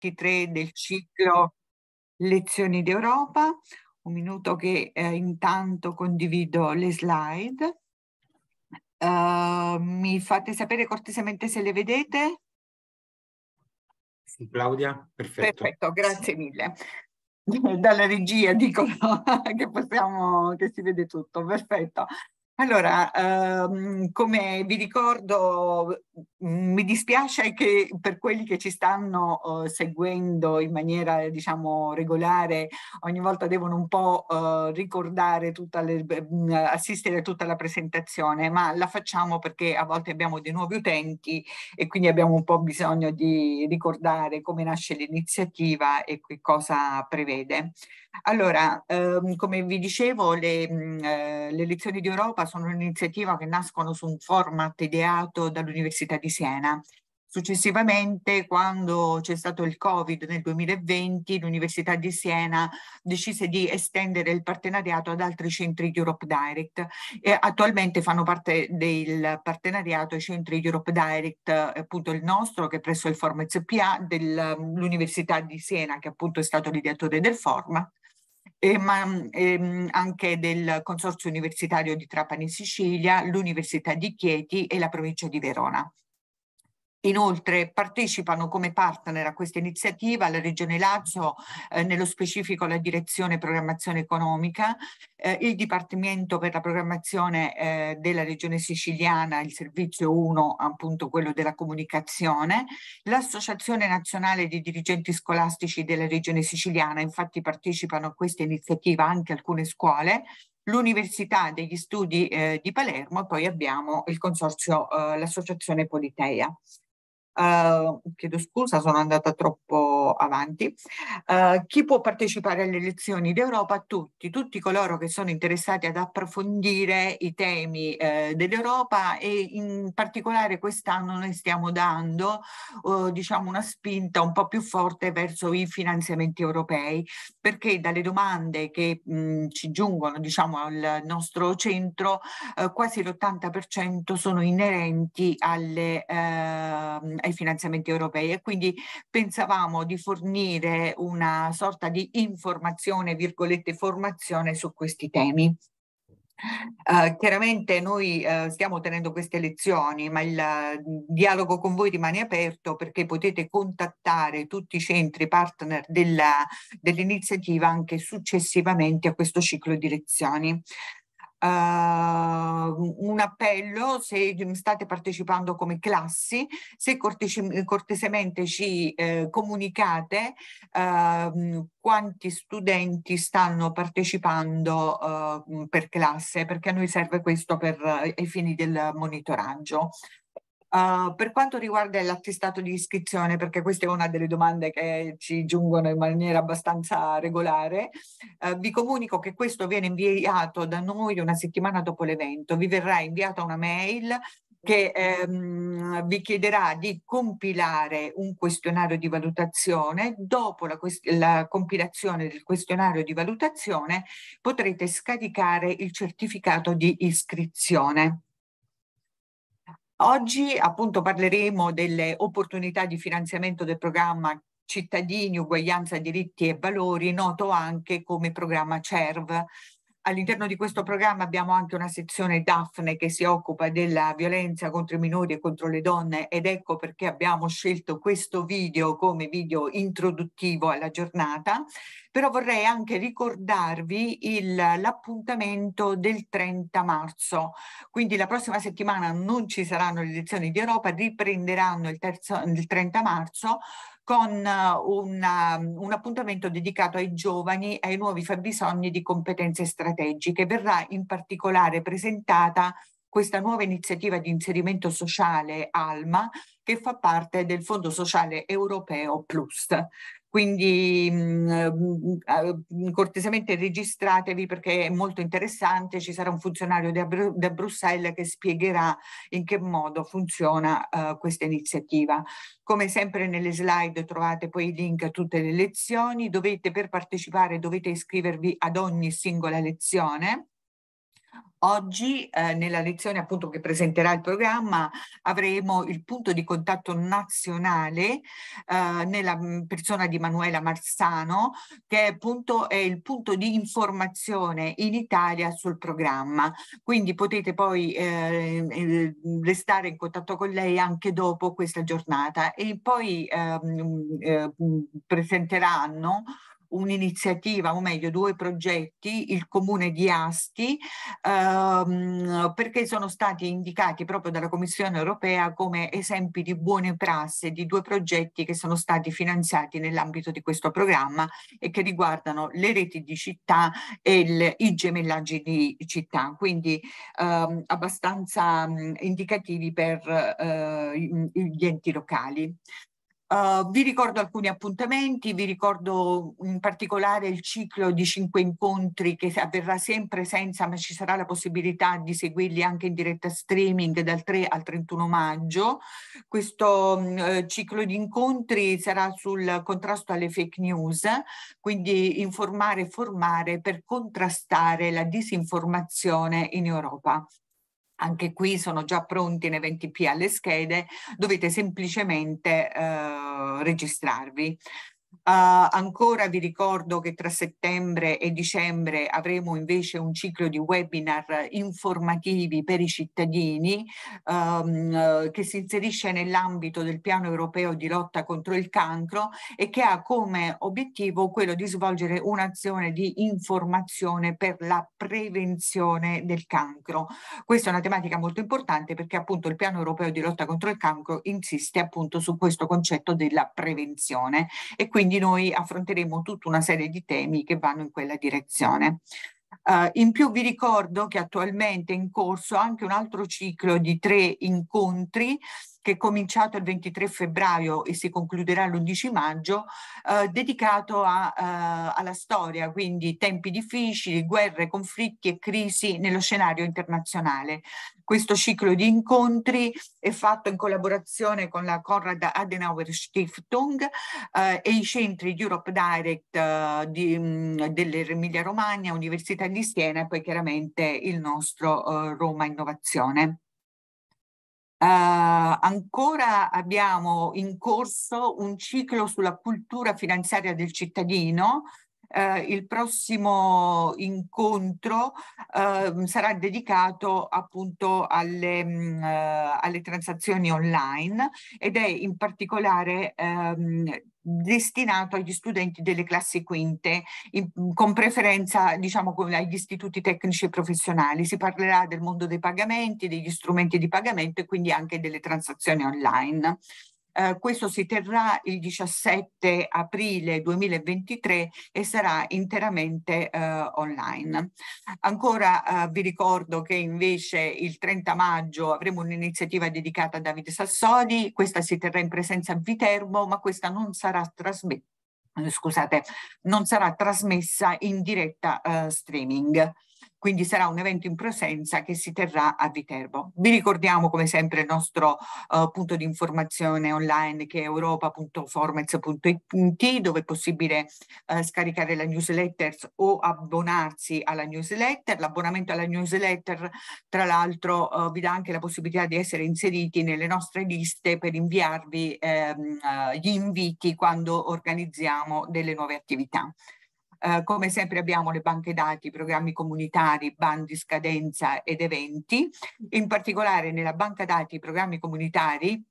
23 del ciclo Lezioni d'Europa. Un minuto che eh, intanto condivido le slide. Uh, mi fate sapere cortesemente se le vedete? Sì, Claudia, perfetto. Perfetto, grazie mille. Dalla regia dicono che possiamo, che si vede tutto, perfetto. Allora, ehm, come vi ricordo, mm, mi dispiace che per quelli che ci stanno eh, seguendo in maniera, diciamo, regolare, ogni volta devono un po' eh, ricordare tutta le, mm, assistere a tutta la presentazione, ma la facciamo perché a volte abbiamo dei nuovi utenti e quindi abbiamo un po' bisogno di ricordare come nasce l'iniziativa e che cosa prevede. Allora, ehm, come vi dicevo, le, mh, eh, le lezioni d'Europa sono un'iniziativa che nascono su un format ideato dall'Università di Siena. Successivamente, quando c'è stato il Covid nel 2020, l'Università di Siena decise di estendere il partenariato ad altri centri Europe Direct e attualmente fanno parte del partenariato i centri Europe Direct, appunto il nostro che è presso il Forum SPA, dell'Università di Siena che appunto è stato l'ideatore del format eh, ma ehm, anche del Consorzio Universitario di Trapani Sicilia, l'Università di Chieti e la provincia di Verona. Inoltre partecipano come partner a questa iniziativa la Regione Lazio, eh, nello specifico la Direzione Programmazione Economica, eh, il Dipartimento per la Programmazione eh, della Regione Siciliana, il Servizio 1, appunto quello della comunicazione, l'Associazione Nazionale di Dirigenti Scolastici della Regione Siciliana, infatti partecipano a questa iniziativa anche alcune scuole, l'Università degli Studi eh, di Palermo e poi abbiamo il consorzio, eh, l'Associazione Politeia. Uh, chiedo scusa, sono andata troppo avanti. Uh, chi può partecipare alle elezioni d'Europa? Tutti, tutti coloro che sono interessati ad approfondire i temi uh, dell'Europa e in particolare quest'anno noi stiamo dando diciamo una spinta un po' più forte verso i finanziamenti europei perché dalle domande che mh, ci giungono diciamo al nostro centro quasi l'80% sono inerenti alle ehm, ai finanziamenti europei e quindi pensavamo di fornire una sorta di informazione, virgolette, formazione su questi temi. Uh, chiaramente noi uh, stiamo tenendo queste lezioni, ma il uh, dialogo con voi rimane aperto perché potete contattare tutti i centri partner dell'iniziativa anche successivamente a questo ciclo di lezioni. Uh, un appello se state partecipando come classi, se cortese, cortesemente ci eh, comunicate uh, quanti studenti stanno partecipando uh, per classe, perché a noi serve questo per eh, i fini del monitoraggio. Uh, per quanto riguarda l'attestato di iscrizione, perché questa è una delle domande che ci giungono in maniera abbastanza regolare, uh, vi comunico che questo viene inviato da noi una settimana dopo l'evento. Vi verrà inviata una mail che ehm, vi chiederà di compilare un questionario di valutazione. Dopo la, la, compilazione del questionario di valutazione potrete scaricare il certificato di iscrizione. Oggi appunto parleremo delle opportunità di finanziamento del programma Cittadini, Uguaglianza, Diritti e Valori, noto anche come programma CERV. All'interno di questo programma abbiamo anche una sezione Daphne che si occupa della violenza contro i minori e contro le donne ed ecco perché abbiamo scelto questo video come video introduttivo alla giornata. Però vorrei anche ricordarvi l'appuntamento del 30 marzo, quindi la prossima settimana non ci saranno le lezioni di Europa, riprenderanno il, terzo, il 30 marzo con una, un appuntamento dedicato ai giovani e ai nuovi fabbisogni di competenze strategiche. Verrà in particolare presentata questa nuova iniziativa di inserimento sociale ALMA che fa parte del Fondo Sociale Europeo Plus. Quindi mh, mh, mh, cortesemente registratevi perché è molto interessante, ci sarà un funzionario da, Bru da Bruxelles che spiegherà in che modo funziona uh, questa iniziativa. Come sempre nelle slide trovate poi i link a tutte le lezioni, dovete per partecipare dovete iscrivervi ad ogni singola lezione Oggi eh, nella lezione appunto che presenterà il programma avremo il punto di contatto nazionale eh, nella mm, persona di Manuela Marsano che appunto è il punto di informazione in Italia sul programma. Quindi potete poi eh, restare in contatto con lei anche dopo questa giornata e poi ehm, eh, presenteranno un'iniziativa, o meglio due progetti, il comune di Asti, ehm, perché sono stati indicati proprio dalla Commissione europea come esempi di buone prassi di due progetti che sono stati finanziati nell'ambito di questo programma e che riguardano le reti di città e il, i gemellaggi di città, quindi ehm, abbastanza mh, indicativi per eh, gli enti locali. Uh, vi ricordo alcuni appuntamenti, vi ricordo in particolare il ciclo di cinque incontri che avverrà sempre senza, ma ci sarà la possibilità di seguirli anche in diretta streaming dal 3 al 31 maggio. Questo uh, ciclo di incontri sarà sul contrasto alle fake news, quindi informare e formare per contrastare la disinformazione in Europa. Anche qui sono già pronti in eventi P alle schede, dovete semplicemente eh, registrarvi. Uh, ancora vi ricordo che tra settembre e dicembre avremo invece un ciclo di webinar informativi per i cittadini um, uh, che si inserisce nell'ambito del piano europeo di lotta contro il cancro e che ha come obiettivo quello di svolgere un'azione di informazione per la prevenzione del cancro. Questa è una tematica molto importante perché appunto il piano europeo di lotta contro il cancro insiste appunto su questo concetto della prevenzione e quindi quindi noi affronteremo tutta una serie di temi che vanno in quella direzione. Uh, in più vi ricordo che attualmente è in corso anche un altro ciclo di tre incontri che è cominciato il 23 febbraio e si concluderà l'11 maggio, uh, dedicato a, uh, alla storia, quindi tempi difficili, guerre, conflitti e crisi nello scenario internazionale. Questo ciclo di incontri è fatto in collaborazione con la Konrad Adenauer Stiftung eh, e i centri di Europe Direct eh, di, mm, dell'Emilia Romagna, Università di Siena e poi chiaramente il nostro eh, Roma Innovazione. Uh, ancora abbiamo in corso un ciclo sulla cultura finanziaria del cittadino eh, il prossimo incontro eh, sarà dedicato appunto alle, mh, mm, eh, alle, transazioni online ed è in particolare ehm, destinato agli studenti delle classi quinte, in, con preferenza diciamo agli istituti tecnici e professionali. Si parlerà del mondo dei pagamenti, degli strumenti di pagamento e quindi anche delle transazioni online. Eh, questo si terrà il 17 aprile 2023 e sarà interamente eh, online. Ancora eh, vi ricordo che invece il 30 maggio avremo un'iniziativa dedicata a Davide Sassoli, questa si terrà in presenza a Viterbo, ma questa non sarà trasmessa scusate, non sarà trasmessa in diretta uh, streaming quindi sarà un evento in presenza che si terrà a Viterbo. Vi ricordiamo come sempre il nostro uh, punto di informazione online che è europa.formez.it dove è possibile uh, scaricare la newsletter o abbonarsi alla newsletter. L'abbonamento alla newsletter tra l'altro uh, vi dà anche la possibilità di essere inseriti nelle nostre liste per inviarvi ehm, gli inviti quando organizziamo delle nuove attività. Eh, come sempre abbiamo le banche dati, programmi comunitari, bandi, scadenza ed eventi. In particolare nella banca dati programmi comunitari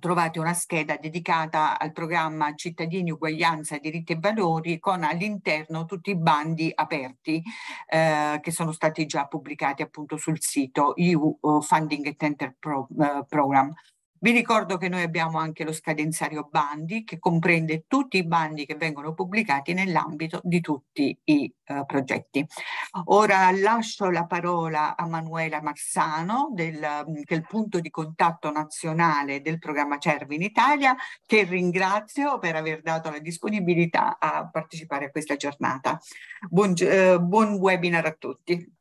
trovate una scheda dedicata al programma Cittadini, Uguaglianza, Diritti e Valori con all'interno tutti i bandi aperti eh, che sono stati già pubblicati appunto sul sito EU Funding and Tender Pro, uh, Program. Vi ricordo che noi abbiamo anche lo scadenzario bandi che comprende tutti i bandi che vengono pubblicati nell'ambito di tutti i uh, progetti. Ora lascio la parola a Manuela Marsano, del, che è il punto di contatto nazionale del programma Cervi in Italia, che ringrazio per aver dato la disponibilità a partecipare a questa giornata. Buon, uh, buon webinar a tutti.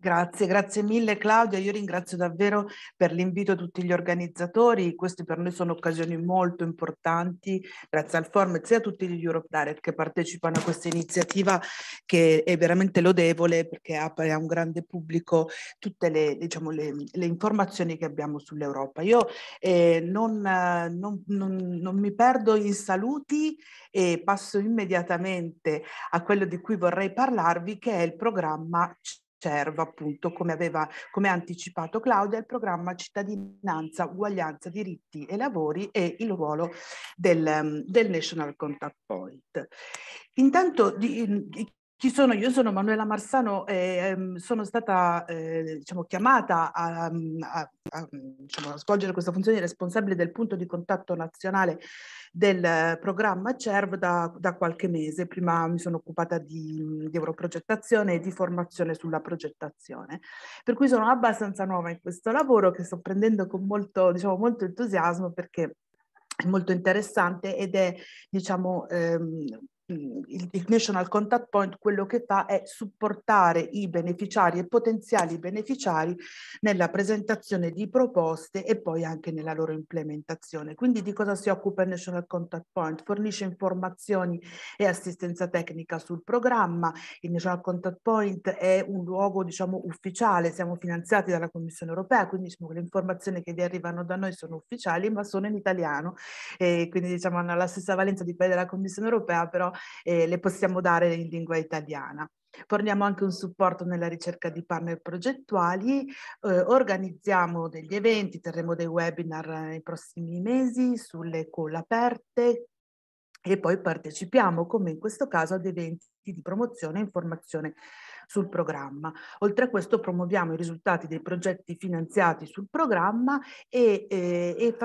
Grazie, grazie mille Claudia. Io ringrazio davvero per l'invito a tutti gli organizzatori. Queste per noi sono occasioni molto importanti, grazie al Format e a tutti gli Europe Direct che partecipano a questa iniziativa che è veramente lodevole perché apre a un grande pubblico tutte le, diciamo, le, le informazioni che abbiamo sull'Europa. Io eh, non, non, non, non mi perdo in saluti e passo immediatamente a quello di cui vorrei parlarvi che è il programma CERV, appunto, come aveva come anticipato Claudia, il programma Cittadinanza, Uguaglianza, Diritti e Lavori e il ruolo del, del National Contact Point. Intanto di, chi sono? Io sono Manuela Marsano e ehm, sono stata eh, diciamo, chiamata a, a, a, diciamo, a, svolgere questa funzione di responsabile del punto di contatto nazionale del programma CERV da, da qualche mese. Prima mi sono occupata di, di europrogettazione e di formazione sulla progettazione. Per cui sono abbastanza nuova in questo lavoro che sto prendendo con molto, diciamo, molto entusiasmo perché molto interessante ed è diciamo ehm, il, il National Contact Point quello che fa è supportare i beneficiari e potenziali beneficiari nella presentazione di proposte e poi anche nella loro implementazione. Quindi di cosa si occupa il National Contact Point? Fornisce informazioni e assistenza tecnica sul programma. Il National Contact Point è un luogo diciamo ufficiale, siamo finanziati dalla Commissione Europea, quindi diciamo, le informazioni che vi arrivano da noi sono ufficiali ma sono in italiano e quindi diciamo hanno la stessa valenza di quelle della Commissione Europea però eh, le possiamo dare in lingua italiana. Forniamo anche un supporto nella ricerca di partner progettuali, eh, organizziamo degli eventi, terremo dei webinar nei prossimi mesi sulle call aperte e poi partecipiamo, come in questo caso, ad eventi di promozione e informazione sul programma. Oltre a questo promuoviamo i risultati dei progetti finanziati sul programma e, eh, e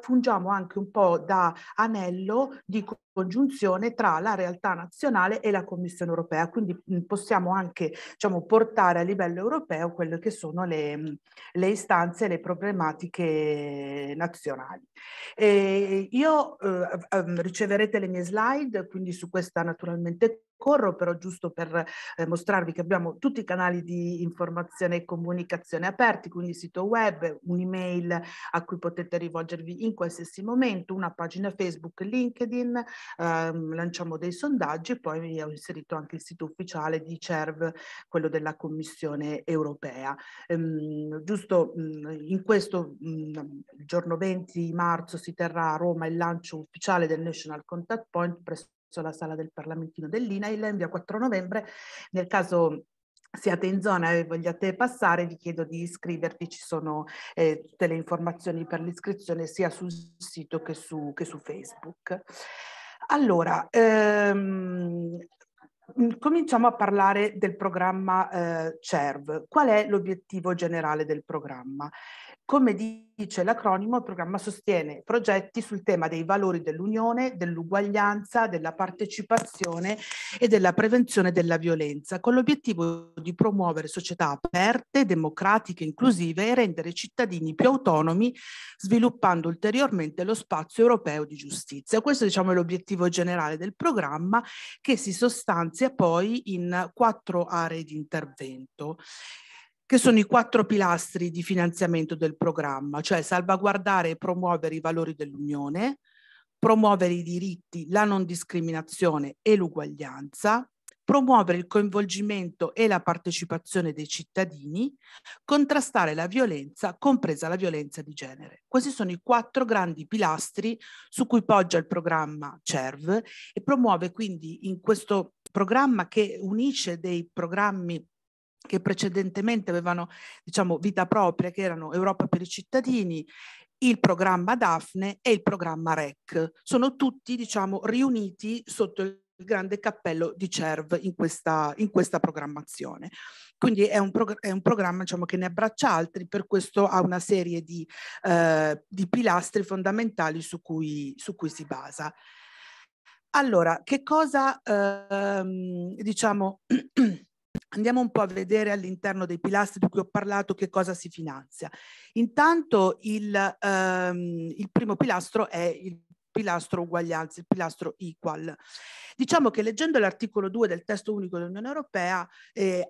fungiamo anche un po' da anello di congiunzione tra la realtà nazionale e la Commissione europea, quindi possiamo anche diciamo, portare a livello europeo quelle che sono le, le istanze e le problematiche nazionali. E io eh, riceverete le mie slide, quindi su questa naturalmente corro, però giusto per eh, mostrarvi che abbiamo tutti i canali di informazione e comunicazione aperti, quindi sito web, un'email a cui potete rivolgervi in qualsiasi momento, una pagina Facebook, LinkedIn, ehm, lanciamo dei sondaggi e poi ho inserito anche il sito ufficiale di CERV, quello della Commissione europea. Ehm, giusto mh, in questo mh, il giorno 20 marzo si terrà a Roma il lancio ufficiale del National Contact Point presso la sala del Parlamentino dell'INAIL in via 4 novembre. Nel caso siate in zona e vogliate passare, vi chiedo di iscrivervi, ci sono eh, tutte le informazioni per l'iscrizione sia sul sito che su, che su Facebook. Allora, ehm, cominciamo a parlare del programma eh, CERV. Qual è l'obiettivo generale del programma? Come dice l'acronimo, il programma sostiene progetti sul tema dei valori dell'Unione, dell'uguaglianza, della partecipazione e della prevenzione della violenza, con l'obiettivo di promuovere società aperte, democratiche, inclusive e rendere i cittadini più autonomi, sviluppando ulteriormente lo spazio europeo di giustizia. Questo diciamo, è l'obiettivo generale del programma che si sostanzia poi in quattro aree di intervento che sono i quattro pilastri di finanziamento del programma, cioè salvaguardare e promuovere i valori dell'Unione, promuovere i diritti, la non discriminazione e l'uguaglianza, promuovere il coinvolgimento e la partecipazione dei cittadini, contrastare la violenza, compresa la violenza di genere. Questi sono i quattro grandi pilastri su cui poggia il programma CERV e promuove quindi in questo programma che unisce dei programmi che precedentemente avevano diciamo, vita propria, che erano Europa per i cittadini, il programma Daphne e il programma REC. Sono tutti diciamo, riuniti sotto il grande cappello di CERV in questa, in questa programmazione. Quindi è un, prog è un programma diciamo, che ne abbraccia altri, per questo ha una serie di, eh, di pilastri fondamentali su cui, su cui si basa. Allora, che cosa ehm, diciamo Andiamo un po' a vedere all'interno dei pilastri di cui ho parlato che cosa si finanzia. Intanto il, ehm, il primo pilastro è il pilastro uguaglianza, il pilastro equal. Diciamo che leggendo l'articolo 2 del testo unico dell'Unione Europea, eh,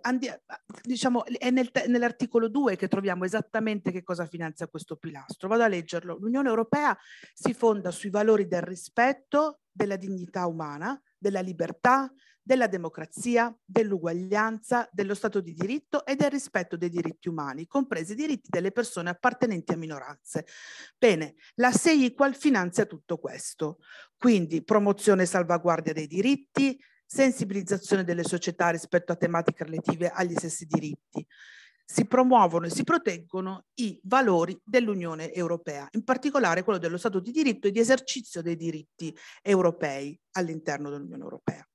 diciamo, è nel, nell'articolo 2 che troviamo esattamente che cosa finanzia questo pilastro. Vado a leggerlo. L'Unione Europea si fonda sui valori del rispetto, della dignità umana, della libertà, della democrazia, dell'uguaglianza, dello Stato di diritto e del rispetto dei diritti umani, compresi i diritti delle persone appartenenti a minoranze. Bene, la SEI Equal finanzia tutto questo, quindi promozione e salvaguardia dei diritti, sensibilizzazione delle società rispetto a tematiche relative agli stessi diritti. Si promuovono e si proteggono i valori dell'Unione Europea, in particolare quello dello Stato di diritto e di esercizio dei diritti europei all'interno dell'Unione Europea.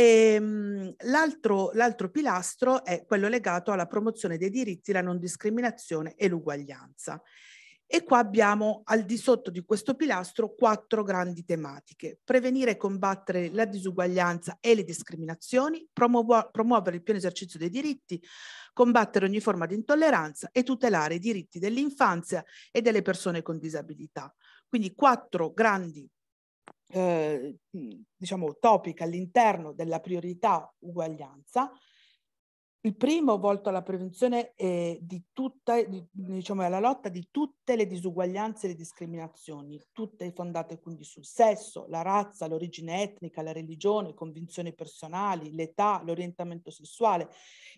Ehm, l'altro, l'altro pilastro è quello legato alla promozione dei diritti, la non discriminazione e l'uguaglianza. E qua abbiamo al di sotto di questo pilastro quattro grandi tematiche. Prevenire e combattere la disuguaglianza e le discriminazioni, promuo promuovere il pieno esercizio dei diritti, combattere ogni forma di intolleranza e tutelare i diritti dell'infanzia e delle persone con disabilità. Quindi quattro grandi eh, diciamo, topic all'interno della priorità uguaglianza. Il primo volto alla prevenzione eh, di tutta, di, diciamo, alla lotta di tutte le disuguaglianze e le discriminazioni, tutte fondate quindi sul sesso, la razza, l'origine etnica, la religione, convinzioni personali, l'età, l'orientamento sessuale.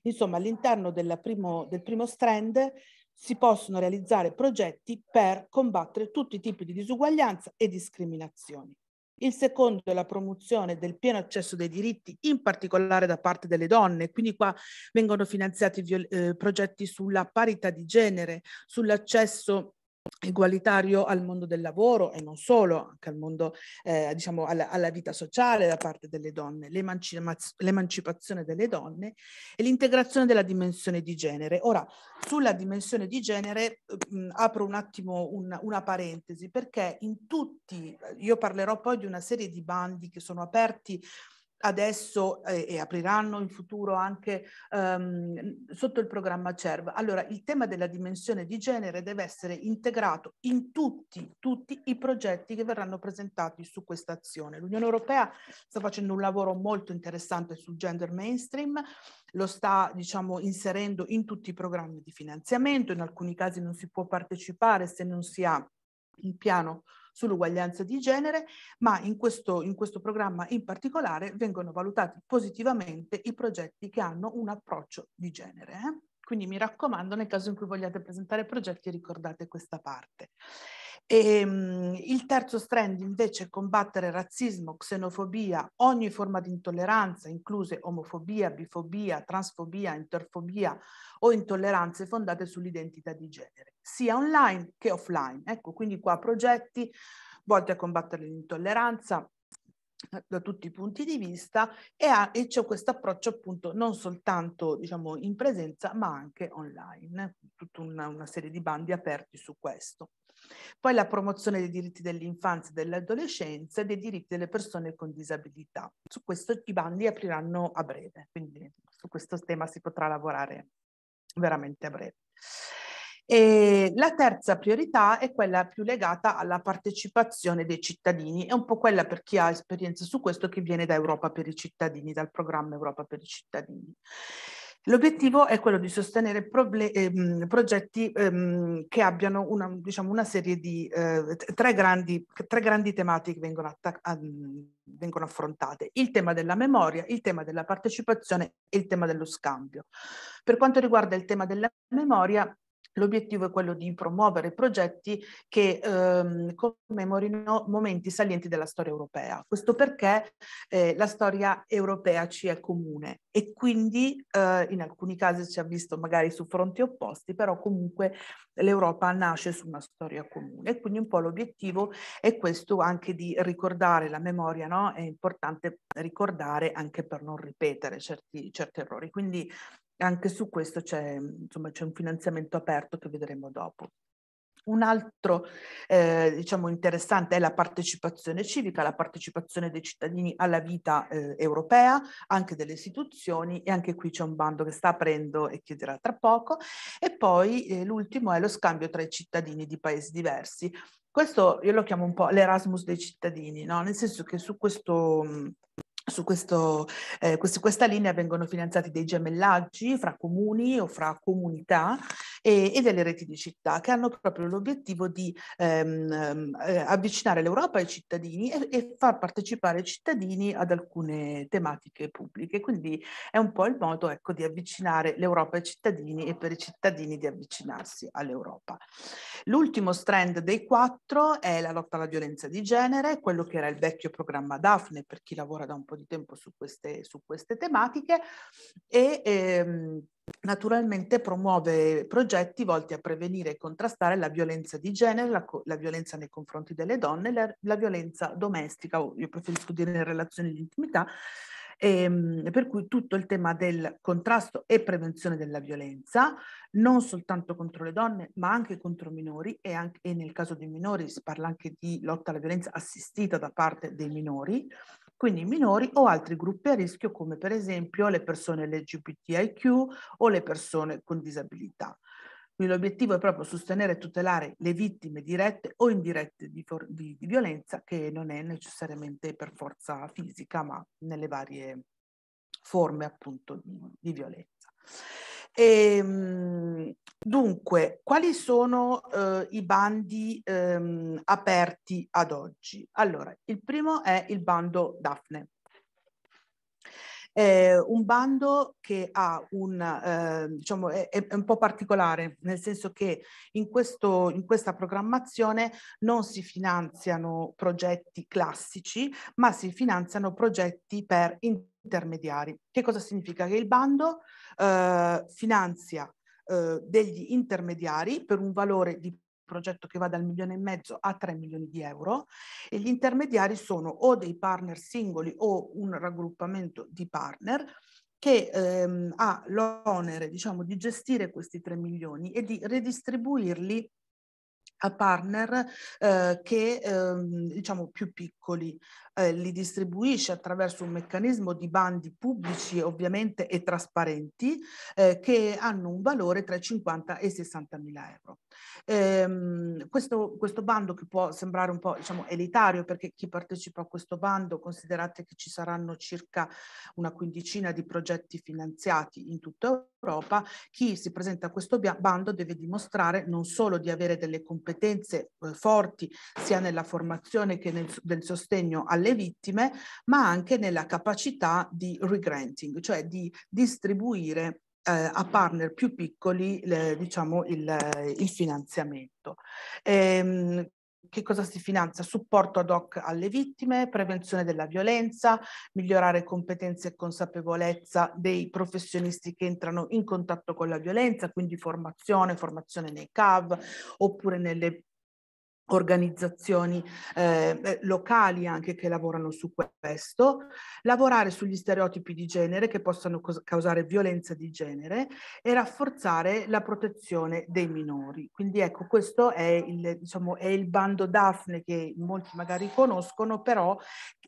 Insomma, all'interno primo, del primo strand si possono realizzare progetti per combattere tutti i tipi di disuguaglianza e discriminazioni. Il secondo è la promozione del pieno accesso dei diritti, in particolare da parte delle donne. Quindi qua vengono finanziati eh, progetti sulla parità di genere, sull'accesso egualitario al mondo del lavoro e non solo, anche al mondo, eh, diciamo, alla, alla, vita sociale da parte delle donne, l'emancipazione delle donne e l'integrazione della dimensione di genere. Ora, sulla dimensione di genere mh, apro un attimo una, una parentesi perché in tutti, io parlerò poi di una serie di bandi che sono aperti adesso eh, e apriranno in futuro anche um, sotto il programma CERV. Allora, il tema della dimensione di genere deve essere integrato in tutti, tutti i progetti che verranno presentati su questa azione. L'Unione Europea sta facendo un lavoro molto interessante sul gender mainstream, lo sta diciamo inserendo in tutti i programmi di finanziamento, in alcuni casi non si può partecipare se non si ha un piano sull'uguaglianza di genere, ma in questo, in questo programma in particolare vengono valutati positivamente i progetti che hanno un approccio di genere. Eh? Quindi mi raccomando, nel caso in cui vogliate presentare progetti, ricordate questa parte. E, um, il terzo strand invece è combattere razzismo, xenofobia, ogni forma di intolleranza, incluse omofobia, bifobia, transfobia, interfobia o intolleranze fondate sull'identità di genere sia online che offline. Ecco, quindi qua progetti volti a combattere l'intolleranza eh, da tutti i punti di vista e, e c'è questo approccio appunto non soltanto diciamo in presenza ma anche online, tutta una, una serie di bandi aperti su questo. Poi la promozione dei diritti dell'infanzia e dell'adolescenza e dei diritti delle persone con disabilità. Su questo i bandi apriranno a breve, quindi su questo tema si potrà lavorare veramente a breve. E la terza priorità è quella più legata alla partecipazione dei cittadini, è un po' quella per chi ha esperienza su questo che viene da Europa per i cittadini, dal programma Europa per i cittadini. L'obiettivo è quello di sostenere ehm, progetti ehm, che abbiano una, diciamo, una serie di eh, tre, grandi, tre, grandi, tematiche che vengono, vengono, affrontate. Il tema della memoria, il tema della partecipazione e il tema dello scambio. Per quanto riguarda il tema della memoria, L'obiettivo è quello di promuovere progetti che ehm, commemorino momenti salienti della storia europea. Questo perché eh, la storia europea ci è comune e quindi eh, in alcuni casi ci ha visto magari su fronti opposti, però comunque l'Europa nasce su una storia comune quindi un po' l'obiettivo è questo anche di ricordare la memoria, no? È importante ricordare anche per non ripetere certi, certi errori. Quindi anche su questo c'è, insomma, c'è un finanziamento aperto che vedremo dopo. Un altro eh, diciamo interessante è la partecipazione civica, la partecipazione dei cittadini alla vita eh, europea, anche delle istituzioni e anche qui c'è un bando che sta aprendo e chiuderà tra poco. E poi eh, l'ultimo è lo scambio tra i cittadini di paesi diversi. Questo io lo chiamo un po' l'Erasmus dei cittadini, no? nel senso che su questo su questo, eh, questi, questa linea vengono finanziati dei gemellaggi fra comuni o fra comunità e, e delle reti di città che hanno proprio l'obiettivo di ehm, ehm eh, avvicinare l'Europa ai cittadini e, e, far partecipare i cittadini ad alcune tematiche pubbliche. Quindi è un po' il modo ecco, di avvicinare l'Europa ai cittadini e per i cittadini di avvicinarsi all'Europa. L'ultimo strand dei quattro è la lotta alla violenza di genere, quello che era il vecchio programma Daphne per chi lavora da un po' di tempo su queste, su queste tematiche e ehm, naturalmente promuove progetti volti a prevenire e contrastare la violenza di genere, la, la violenza nei confronti delle donne, la, la violenza domestica, o io preferisco dire in relazioni di intimità, ehm, per cui tutto il tema del contrasto e prevenzione della violenza, non soltanto contro le donne, ma anche contro minori e, anche, e nel caso dei minori si parla anche di lotta alla violenza assistita da parte dei minori, quindi minori o altri gruppi a rischio come per esempio le persone LGBTIQ o le persone con disabilità. Quindi l'obiettivo è proprio sostenere e tutelare le vittime dirette o indirette di, di, di, violenza che non è necessariamente per forza fisica ma nelle varie forme appunto di, di violenza. E, ehm, dunque, quali sono eh, i bandi ehm, aperti ad oggi? Allora, il primo è il bando Daphne. Eh, un bando che ha un, eh, diciamo, è, è, un po' particolare, nel senso che in, questo, in questa programmazione non si finanziano progetti classici, ma si finanziano progetti per intermediari. Che cosa significa? Che il bando eh, finanzia eh, degli intermediari per un valore di progetto che va dal milione e mezzo a 3 milioni di euro e gli intermediari sono o dei partner singoli o un raggruppamento di partner che ehm, ha l'onere diciamo, di gestire questi 3 milioni e di redistribuirli a partner eh, che ehm, diciamo più piccoli eh, li distribuisce attraverso un meccanismo di bandi pubblici ovviamente e trasparenti eh, che hanno un valore tra i 50 e i 60 mila euro. Ehm, questo, questo, bando che può sembrare un po' diciamo, elitario perché chi partecipa a questo bando considerate che ci saranno circa una quindicina di progetti finanziati in tutta Europa, chi si presenta a questo bando deve dimostrare non solo di avere delle competenze eh, forti sia nella formazione che nel, del sostegno alle vittime, ma anche nella capacità di regranting, cioè di distribuire eh, a partner più piccoli le, diciamo il, il finanziamento. Ehm, che cosa si finanzia? Supporto ad hoc alle vittime, prevenzione della violenza, migliorare competenze e consapevolezza dei professionisti che entrano in contatto con la violenza, quindi formazione, formazione nei CAV oppure nelle organizzazioni eh, eh, locali anche che lavorano su questo, lavorare sugli stereotipi di genere che possano causare violenza di genere e rafforzare la protezione dei minori. Quindi ecco, questo è il, diciamo, è il bando Daphne che molti magari conoscono, però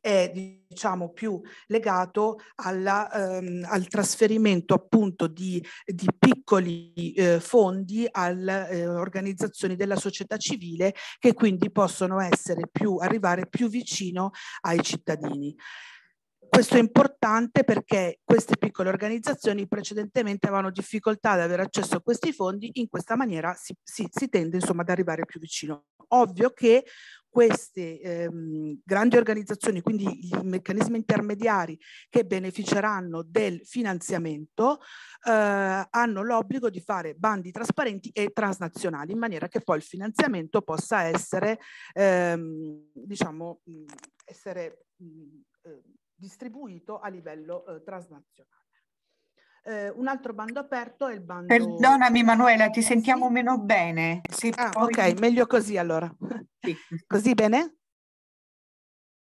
è diciamo più legato alla, ehm, al trasferimento appunto di, di piccoli eh, fondi alle eh, organizzazioni della società civile che quindi possono essere più, arrivare più vicino ai cittadini. Questo è importante perché queste piccole organizzazioni precedentemente avevano difficoltà ad avere accesso a questi fondi, in questa maniera si, si, si tende insomma ad arrivare più vicino. Ovvio che queste ehm, grandi organizzazioni, quindi i meccanismi intermediari che beneficeranno del finanziamento, eh, hanno l'obbligo di fare bandi trasparenti e transnazionali in maniera che poi il finanziamento possa essere, ehm, diciamo, essere eh, distribuito a livello eh, transnazionale. Eh, un altro bando aperto è il bando... Perdonami Manuela, ti sentiamo sì? meno bene. ah, poi... Ok, meglio così allora. Sì. così bene?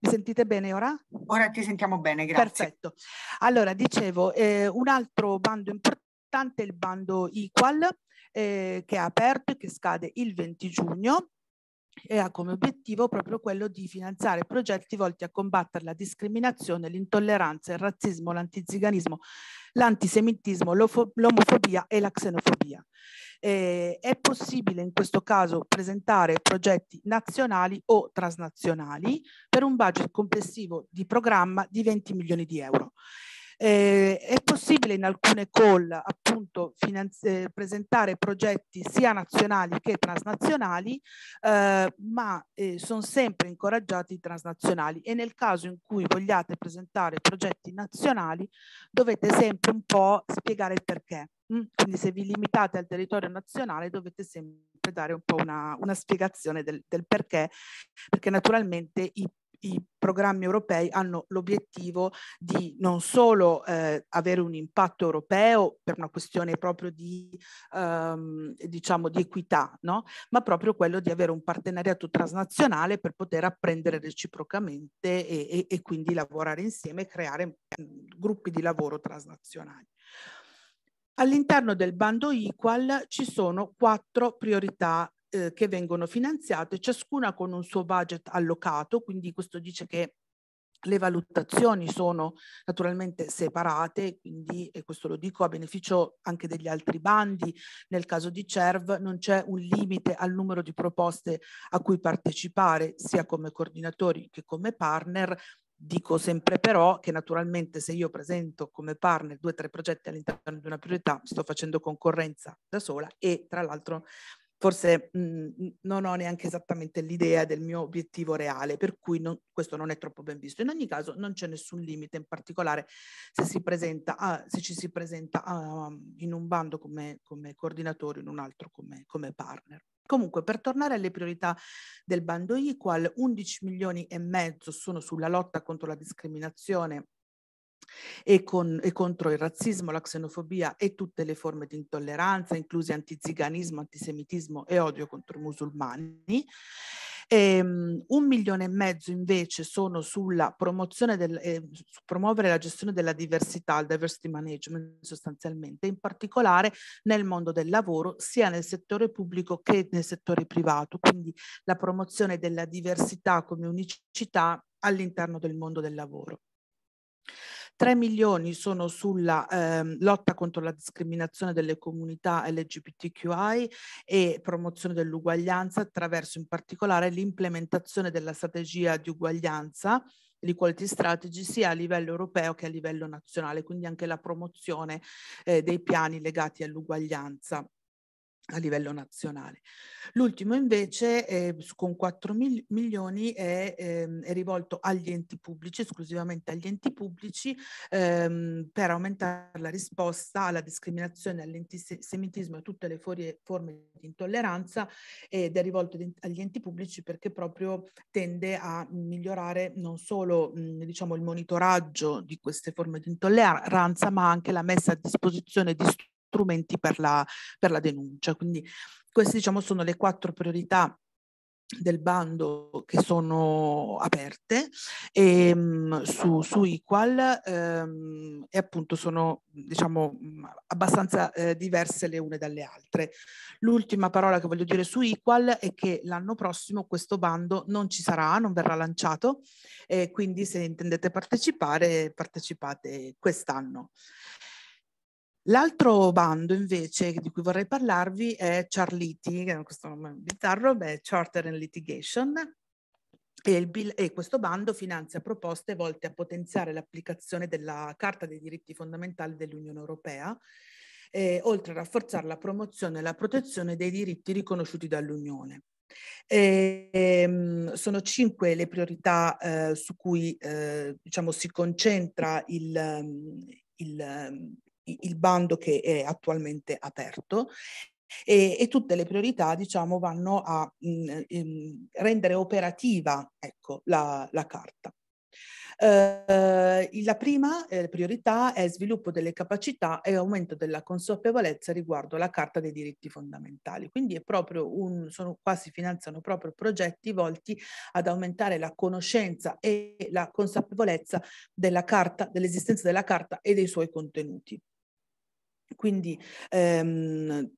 Mi sentite bene ora? Ora ti sentiamo bene, grazie. Perfetto. Allora, dicevo, eh, un altro bando importante importante il bando Equal eh, che è aperto e che scade il 20 giugno e ha come obiettivo proprio quello di finanziare progetti volti a combattere la discriminazione, l'intolleranza, il razzismo, l'antiziganismo, l'antisemitismo, l'omofobia e la xenofobia. Eh, è possibile in questo caso presentare progetti nazionali o transnazionali per un budget complessivo di programma di 20 milioni di euro. Eh, è possibile in alcune call appunto eh, presentare progetti sia nazionali che transnazionali, eh, ma eh, sono sempre incoraggiati i transnazionali e nel caso in cui vogliate presentare progetti nazionali dovete sempre un po' spiegare il perché. Mm? Quindi se vi limitate al territorio nazionale dovete sempre dare un po' una, una spiegazione del, del perché, perché naturalmente i i programmi europei hanno l'obiettivo di non solo eh, avere un impatto europeo per una questione proprio di, ehm, diciamo, di equità, no? ma proprio quello di avere un partenariato transnazionale per poter apprendere reciprocamente e, e, e quindi lavorare insieme e creare mh, gruppi di lavoro transnazionali. All'interno del bando Equal ci sono quattro priorità eh, che vengono finanziate, ciascuna con un suo budget allocato, quindi questo dice che le valutazioni sono naturalmente separate, quindi, e questo lo dico a beneficio anche degli altri bandi, nel caso di CERV non c'è un limite al numero di proposte a cui partecipare, sia come coordinatori che come partner, Dico sempre però che naturalmente se io presento come partner due o tre progetti all'interno di una priorità sto facendo concorrenza da sola e tra l'altro forse mh, mhmm, non ho neanche esattamente l'idea del mio obiettivo reale, per cui non, questo non è troppo ben visto. In ogni caso non c'è nessun limite, in particolare se, presenta a, se ci si presenta a, in un bando come, come coordinatore, in un altro come, come partner. Comunque, per tornare alle priorità del bando Equal, 11 milioni e mezzo sono sulla lotta contro la discriminazione e, con, e, contro il razzismo, la xenofobia e tutte le forme di intolleranza, inclusi antiziganismo, antisemitismo e odio contro i musulmani. E, um, un milione e mezzo invece sono sulla promozione del, eh, su promuovere la gestione della diversità, il diversity management sostanzialmente, in particolare nel mondo del lavoro, sia nel settore pubblico che nel settore privato, quindi la promozione della diversità come unicità all'interno del mondo del lavoro. 3 milioni sono sulla ehm, lotta contro la discriminazione delle comunità LGBTQI e promozione dell'uguaglianza attraverso in particolare l'implementazione della strategia di uguaglianza l'equality strategy sia a livello europeo che a livello nazionale, quindi anche la promozione eh, dei piani legati all'uguaglianza a livello nazionale. L'ultimo invece eh, con 4 mil milioni è, ehm, è, rivolto agli enti pubblici, esclusivamente agli enti pubblici, ehm, per aumentare la risposta alla discriminazione, all'antisemitismo e a tutte le forme di intolleranza ed è rivolto agli enti pubblici perché proprio tende a migliorare non solo mh, diciamo, il monitoraggio di queste forme di intolleranza, ma anche la messa a disposizione di strumenti strumenti per la, per la denuncia. Quindi queste diciamo sono le quattro priorità del bando che sono aperte e, um, su, su Equal um, e appunto sono diciamo abbastanza eh, diverse le une dalle altre. L'ultima parola che voglio dire su Equal è che l'anno prossimo questo bando non ci sarà, non verrà lanciato e quindi se intendete partecipare partecipate quest'anno. L'altro bando invece di cui vorrei parlarvi è Charliti, che è questo nome bizzarro, beh, Charter and Litigation, e, il, e, questo bando finanzia proposte volte a potenziare l'applicazione della Carta dei diritti fondamentali dell'Unione Europea, eh, oltre a rafforzare la promozione e la protezione dei diritti riconosciuti dall'Unione. E, ehm, sono cinque le priorità eh, su cui eh, diciamo, si concentra il, il, il bando che è attualmente aperto e, e, tutte le priorità diciamo vanno a mh, mh, rendere operativa ecco, la, la carta. Uh, la prima eh, priorità è sviluppo delle capacità e aumento della consapevolezza riguardo alla Carta dei diritti fondamentali. Quindi un, sono, qua si finanziano proprio progetti volti ad aumentare la conoscenza e la consapevolezza della Carta, dell'esistenza della Carta e dei suoi contenuti. Quindi ehm,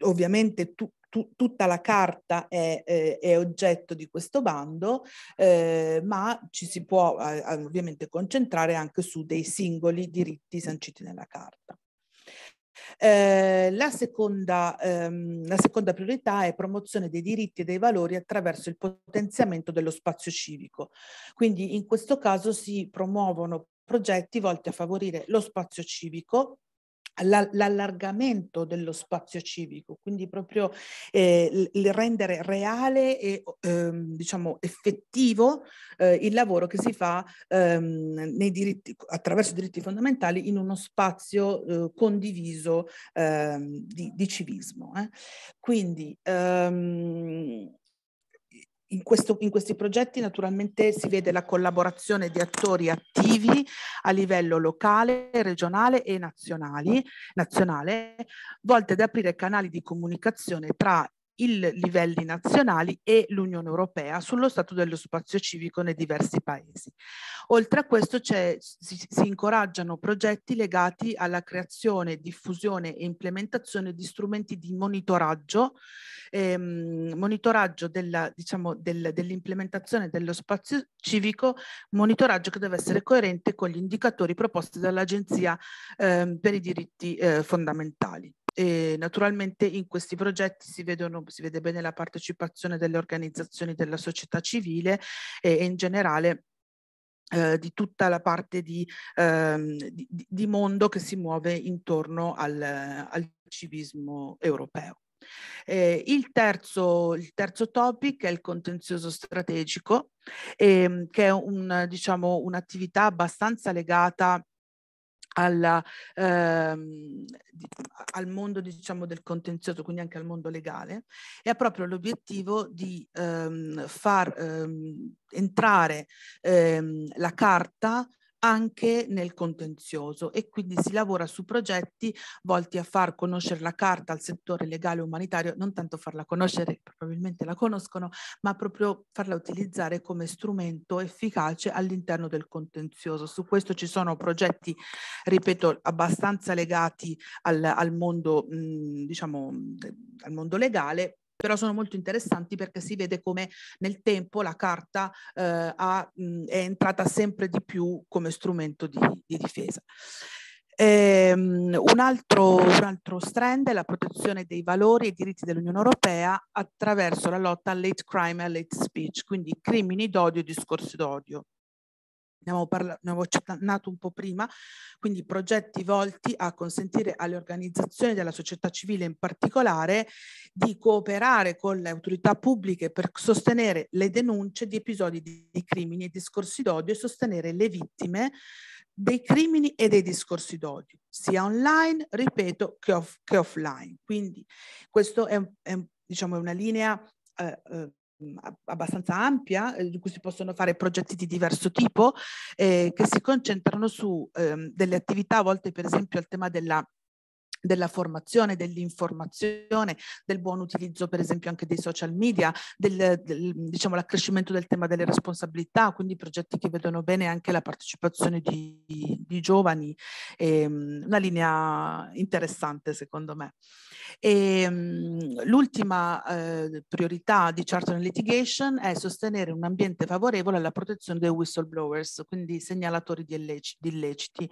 ovviamente tu, tu, tutta la carta è, eh, è, oggetto di questo bando, eh, ma ci si può eh, ovviamente concentrare anche su dei singoli diritti sanciti nella carta. Eh, la, seconda, ehm, la seconda priorità è promozione dei diritti e dei valori attraverso il potenziamento dello spazio civico. Quindi in questo caso si promuovono progetti volti a favorire lo spazio civico, l'allargamento dello spazio civico, quindi proprio eh, il rendere reale e ehm, diciamo effettivo eh, il lavoro che si fa ehm, diritti, attraverso i diritti fondamentali in uno spazio eh, condiviso ehm, di, di, civismo. Eh. Quindi ehm, in, questo, in, questi progetti naturalmente si vede la collaborazione di attori attivi a livello locale, regionale e nazionale, volte ad aprire canali di comunicazione tra i livelli nazionali e l'Unione Europea sullo stato dello spazio civico nei diversi paesi. Oltre a questo si, si, incoraggiano progetti legati alla creazione, diffusione e implementazione di strumenti di monitoraggio, ehm, monitoraggio della, diciamo, del, dell'implementazione dello spazio civico, monitoraggio che deve essere coerente con gli indicatori proposti dall'Agenzia ehm, per i diritti eh, fondamentali. E naturalmente in questi progetti si, vedono, si vede bene la partecipazione delle organizzazioni della società civile e, e in generale eh, di tutta la parte di, ehm, di, di, mondo che si muove intorno al, al civismo europeo. Eh, il, terzo, il, terzo, topic è il contenzioso strategico, eh, che è un, diciamo, un'attività abbastanza legata alla, ehm, al mondo diciamo, del contenzioso, quindi anche al mondo legale, e ha proprio l'obiettivo di ehm, far ehm, entrare ehm, la carta anche nel contenzioso e quindi si lavora su progetti volti a far conoscere la carta al settore legale umanitario, non tanto farla conoscere, probabilmente la conoscono, ma proprio farla utilizzare come strumento efficace all'interno del contenzioso. Su questo ci sono progetti, ripeto, abbastanza legati al, al mondo, mh, diciamo, al mondo legale, però sono molto interessanti perché si vede come nel tempo la carta eh, ha, mh, è entrata sempre di più come strumento di, di difesa. Um, un, altro, un, altro, strand è la protezione dei valori e diritti dell'Unione Europea attraverso la lotta all'hate crime e all'hate speech, quindi crimini d'odio e discorsi d'odio ne avevo, parla- ne avevo accennato un po' prima, quindi progetti volti a consentire alle organizzazioni della società civile in particolare di cooperare con le autorità pubbliche per sostenere le denunce di episodi di, di crimini e discorsi d'odio e sostenere le vittime dei crimini e dei discorsi d'odio, sia online, ripeto, che, off- che offline. Quindi questo è, è, diciamo, una linea eh, eh, abbastanza ampia, eh, in cui si possono fare progetti di diverso tipo, eh, che si concentrano su ehm, delle attività volte per esempio al tema della della formazione, dell'informazione, del buon utilizzo per esempio anche dei social media, del, del, diciamo l'accrescimento del tema delle responsabilità, quindi progetti che vedono bene anche la partecipazione di, di giovani, ehm, una linea interessante secondo me. E, um, l'ultima eh, priorità di Charter Litigation è sostenere un ambiente favorevole alla protezione dei whistleblowers, quindi segnalatori di, illeciti. Di illeciti.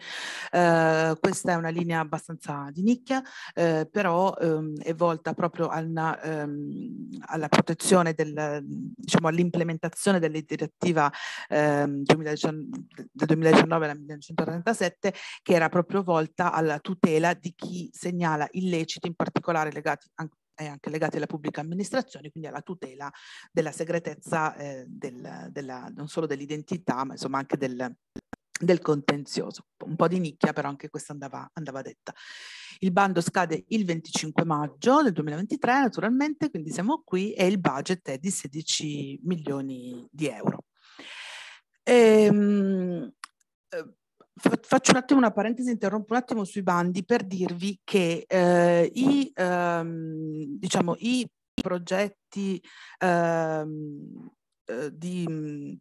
Uh, questa è una linea abbastanza di nicchia, uh, però um, è volta proprio alla, um, alla protezione del, diciamo, all'implementazione della direttiva del 2019 alla 1937, che era proprio volta alla tutela di chi segnala illeciti, in particolare particolare legati anche e anche legati alla pubblica amministrazione, quindi alla tutela della segretezza eh, del, della, non solo dell'identità, ma insomma anche del, del, contenzioso. Un po' di nicchia, però anche questa andava, andava detta. Il bando scade il 25 maggio del 2023, naturalmente, quindi siamo qui e il budget è di 16 milioni di euro. Ehm, eh, Faccio un attimo una parentesi, interrompo un attimo sui bandi per dirvi che eh, i, ehm, diciamo, i progetti ehm, eh, di,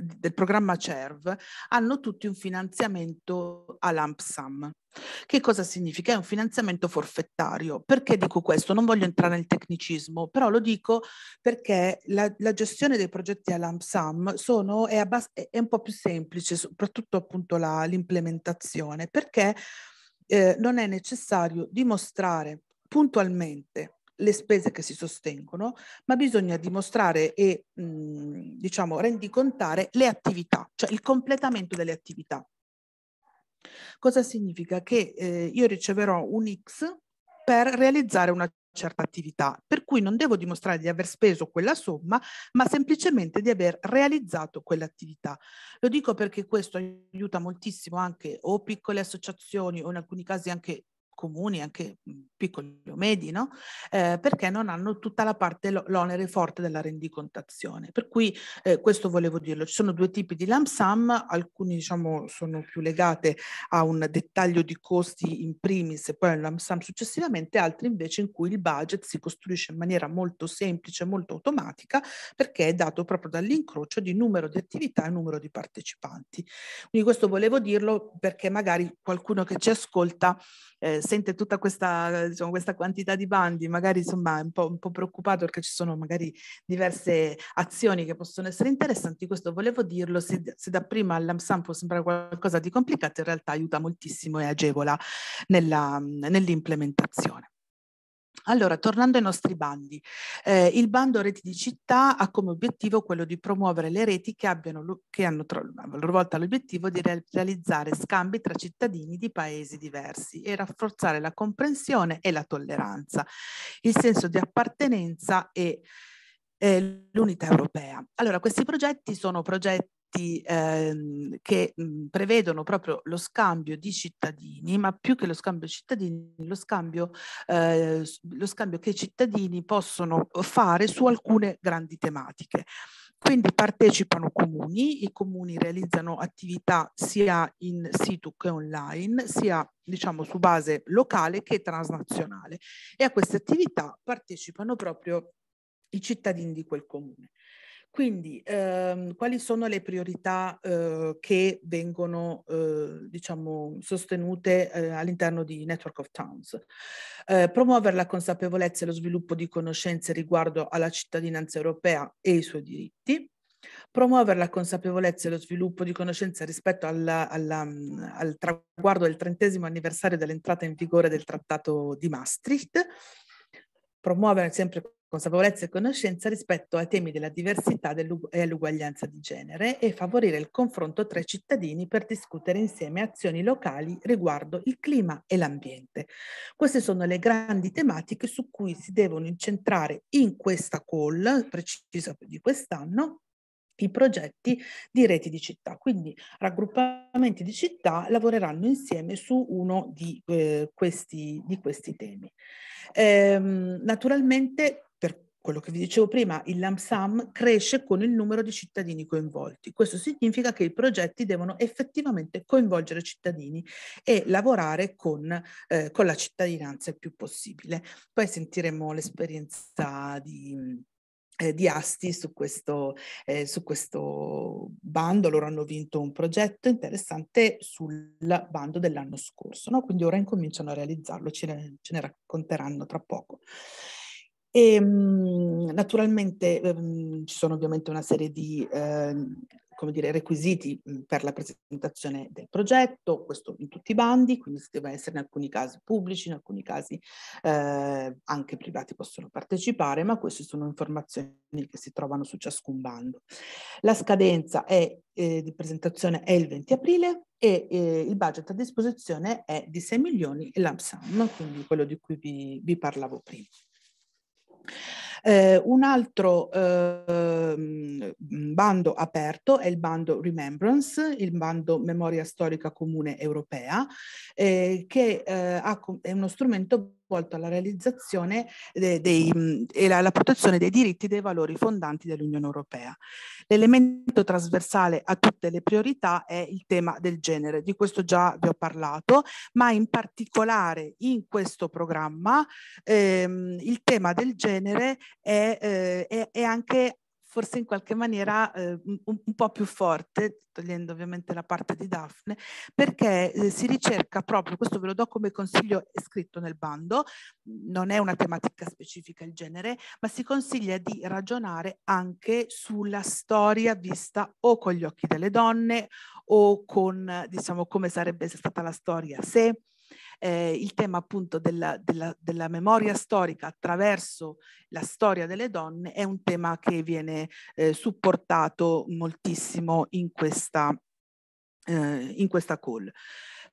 del programma CERV hanno tutti un finanziamento a lump. Che cosa significa? È un finanziamento forfettario. Perché dico questo? Non voglio entrare nel tecnicismo, però lo dico perché la, la gestione dei progetti a LAMSAM sono, è, è, un po' più semplice, soprattutto appunto l'implementazione, perché eh, non è necessario dimostrare puntualmente le spese che si sostengono, ma bisogna dimostrare e mh, diciamo rendicontare le attività, cioè il completamento delle attività. Cosa significa? Che eh, io riceverò un X per realizzare una certa attività, per cui non devo dimostrare di aver speso quella somma, ma semplicemente di aver realizzato quell'attività. Lo dico perché questo aiuta moltissimo anche o piccole associazioni o in alcuni casi anche comuni, anche mhmm, piccoli o medi, no? eh, perché non hanno tutta la parte, l'onere forte della rendicontazione. Per cui eh, questo volevo dirlo. Ci sono due tipi di lump sum, alcuni diciamo sono più legate a un dettaglio di costi in primis e poi al lump sum successivamente, altri invece in cui il budget si costruisce in maniera molto semplice, molto automatica, perché è dato proprio dall'incrocio di numero di attività e numero di partecipanti. Quindi questo volevo dirlo perché magari qualcuno che ci ascolta eh, sente tutta questa, diciamo, questa quantità di bandi, magari insomma è un po', un po' preoccupato perché ci sono magari diverse azioni che possono essere interessanti, questo volevo dirlo, se, se dapprima all'AMSAM può sembrare qualcosa di complicato, in realtà aiuta moltissimo e agevola nella, nell'implementazione. Allora, tornando ai nostri bandi, eh, il bando reti di città ha come obiettivo quello di promuovere le reti che, abbiano, che hanno a loro volta l'obiettivo di realizzare scambi tra cittadini di paesi diversi e rafforzare la comprensione e la tolleranza, il senso di appartenenza e eh, l'unità europea. Allora, questi progetti sono progetti progetti ehm, che mh, prevedono proprio lo scambio di cittadini, ma più che lo scambio di cittadini, lo scambio, eh, lo scambio che i cittadini possono fare su alcune grandi tematiche. Quindi partecipano comuni, i comuni realizzano attività sia in situ che online, sia diciamo su base locale che transnazionale e a queste attività partecipano proprio i cittadini di quel comune. Quindi ehm, quali sono le priorità eh, che vengono eh, diciamo, sostenute eh, all'interno di Network of Towns? Eh, promuovere la consapevolezza e lo sviluppo di conoscenze riguardo alla cittadinanza europea e i suoi diritti, promuovere la consapevolezza e lo sviluppo di conoscenza rispetto alla, alla, al traguardo del trentesimo anniversario dell'entrata in vigore del Trattato di Maastricht, promuovere sempre consapevolezza e conoscenza rispetto ai temi della diversità e all'uguaglianza di genere e favorire il confronto tra i cittadini per discutere insieme azioni locali riguardo il clima e l'ambiente. Queste sono le grandi tematiche su cui si devono incentrare in questa call precisa di quest'anno i progetti di reti di città. Quindi raggruppamenti di città lavoreranno insieme su uno di, eh, questi, di questi temi. Ehm, naturalmente quello che vi dicevo prima, il LAMSAM cresce con il numero di cittadini coinvolti. Questo significa che i progetti devono effettivamente coinvolgere cittadini e lavorare con, eh, con la cittadinanza il più possibile. Poi sentiremo l'esperienza di, eh, di Asti su questo, eh, su questo bando. Loro hanno vinto un progetto interessante sul bando dell'anno scorso, no? quindi ora incominciano a realizzarlo, ce ne, ce ne racconteranno tra poco. E ehm, naturalmente ehm, ci sono ovviamente una serie di eh, come dire, requisiti per la presentazione del progetto, questo in tutti i bandi, quindi si deve essere in alcuni casi pubblici, in alcuni casi eh, anche privati possono partecipare, ma queste sono informazioni che si trovano su ciascun bando. La scadenza è, eh, di presentazione è il 20 aprile e eh, il budget a disposizione è di 6 milioni e l'AMSAM, quindi quello di cui vi, vi parlavo prima. Eh, un altro eh, bando aperto è il bando Remembrance, il bando Memoria Storica Comune Europea, eh, che eh, ha, è uno strumento volto alla realizzazione dei, dei, e alla protezione dei diritti e dei valori fondanti dell'Unione Europea. L'elemento trasversale a tutte le priorità è il tema del genere, di questo già vi ho parlato, ma in particolare in questo programma ehm, il tema del genere è, eh, è, è anche forse in qualche maniera eh, un, un, po' più forte, togliendo ovviamente la parte di Daphne, perché eh, si ricerca proprio, questo ve lo do come consiglio, scritto nel bando, non è una tematica specifica il genere, ma si consiglia di ragionare anche sulla storia vista o con gli occhi delle donne o con, diciamo, come sarebbe stata la storia se, eh, il tema appunto della, della, della, memoria storica attraverso la storia delle donne è un tema che viene eh, supportato moltissimo in questa, eh, in questa call.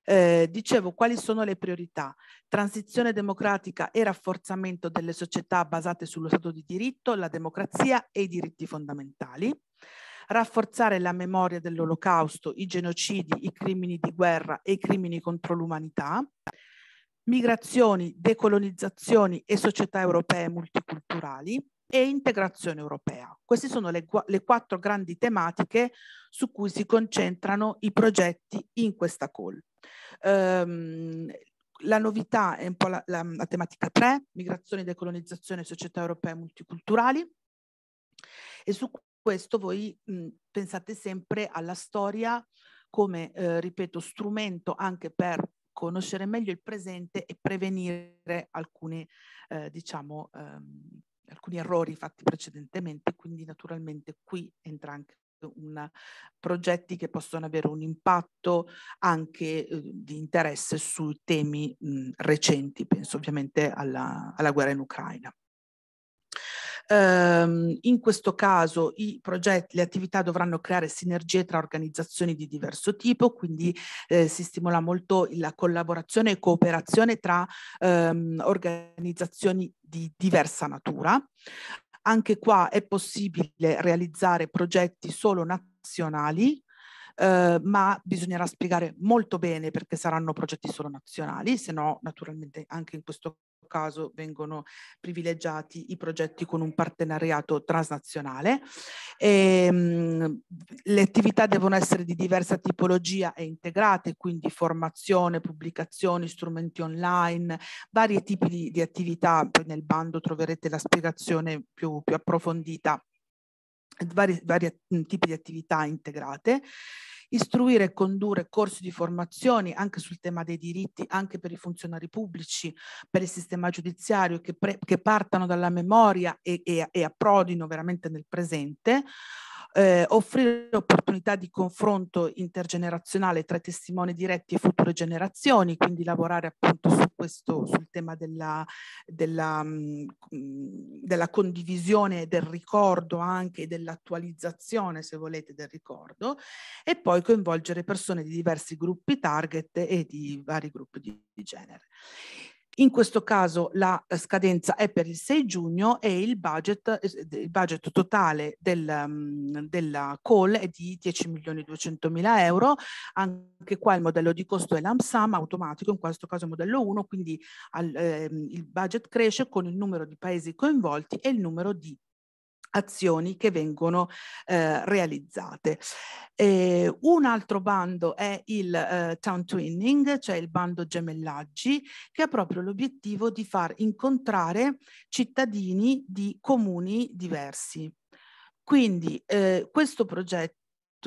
Eh, dicevo, quali sono le priorità? Transizione democratica e rafforzamento delle società basate sullo Stato di diritto, la democrazia e i diritti fondamentali rafforzare la memoria dell'olocausto, i genocidi, i crimini di guerra e i crimini contro l'umanità, migrazioni, decolonizzazioni e società europee multiculturali e integrazione europea. Queste sono le, le, quattro grandi tematiche su cui si concentrano i progetti in questa call. Um, la novità è un po' la, la, la tematica 3, migrazioni, decolonizzazione società europee multiculturali. E su questo voi mh, pensate sempre alla storia come, eh, ripeto, strumento anche per conoscere meglio il presente e prevenire alcuni, eh, diciamo, ehm, alcuni errori fatti precedentemente, quindi naturalmente qui entra anche un, progetti che possono avere un impatto anche eh, di interesse sui temi mh, recenti, penso ovviamente alla, alla guerra in Ucraina. Um, in questo caso i progetti, le attività dovranno creare sinergie tra organizzazioni di diverso tipo, quindi eh, si stimola molto la collaborazione e cooperazione tra um, organizzazioni di diversa natura. Anche qua è possibile realizzare progetti solo nazionali, Uh, ma bisognerà spiegare molto bene perché saranno progetti solo nazionali, se no naturalmente anche in questo caso vengono privilegiati i progetti con un partenariato transnazionale. E, ehm, le attività devono essere di diversa tipologia e integrate, quindi formazione, pubblicazioni, strumenti online, vari tipi di, di attività. Poi nel bando troverete la spiegazione più, più approfondita vari, vari tipi di attività integrate istruire e condurre corsi di formazione anche sul tema dei diritti, anche per i funzionari pubblici, per il sistema giudiziario, che, che partano dalla memoria e, e, e approdino veramente nel presente, eh, offrire opportunità di confronto intergenerazionale tra testimoni diretti e future generazioni, quindi lavorare appunto su questo, sul tema della, della, mh, mm, della condivisione del ricordo anche dell'attualizzazione, se volete, del ricordo, e poi coinvolgere persone di diversi gruppi target e di vari gruppi di, di genere. In questo caso la eh, scadenza è per il 6 giugno e il budget, eh, il budget totale del, mm, della call è di 10 milioni 200 mila euro. Anche qua il modello di costo è l'AMSAM automatico, in questo caso modello 1, quindi al, eh, il budget cresce con il numero di paesi coinvolti e il numero di azioni che vengono eh, realizzate. Eh, un altro bando è il eh, Town Twinning, cioè il bando gemellaggi, che ha proprio l'obiettivo di far incontrare cittadini di comuni diversi. Quindi eh, questo progetto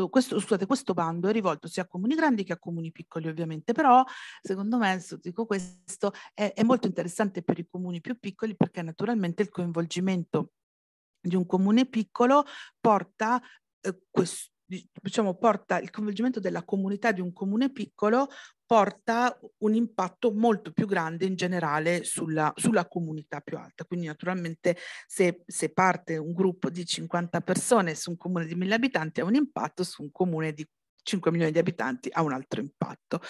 questo, scusate, questo bando è rivolto sia a comuni grandi che a comuni piccoli ovviamente, però secondo me, dico questo, è, è molto interessante per i comuni più piccoli perché naturalmente il coinvolgimento di un comune piccolo porta eh, questo diciamo, porta il coinvolgimento della comunità di un comune piccolo porta un impatto molto più grande in generale sulla, sulla comunità più alta. Quindi naturalmente se, se, parte un gruppo di 50 persone su un comune di 1000 abitanti ha un impatto, su un comune di 5 milioni di abitanti ha un altro impatto.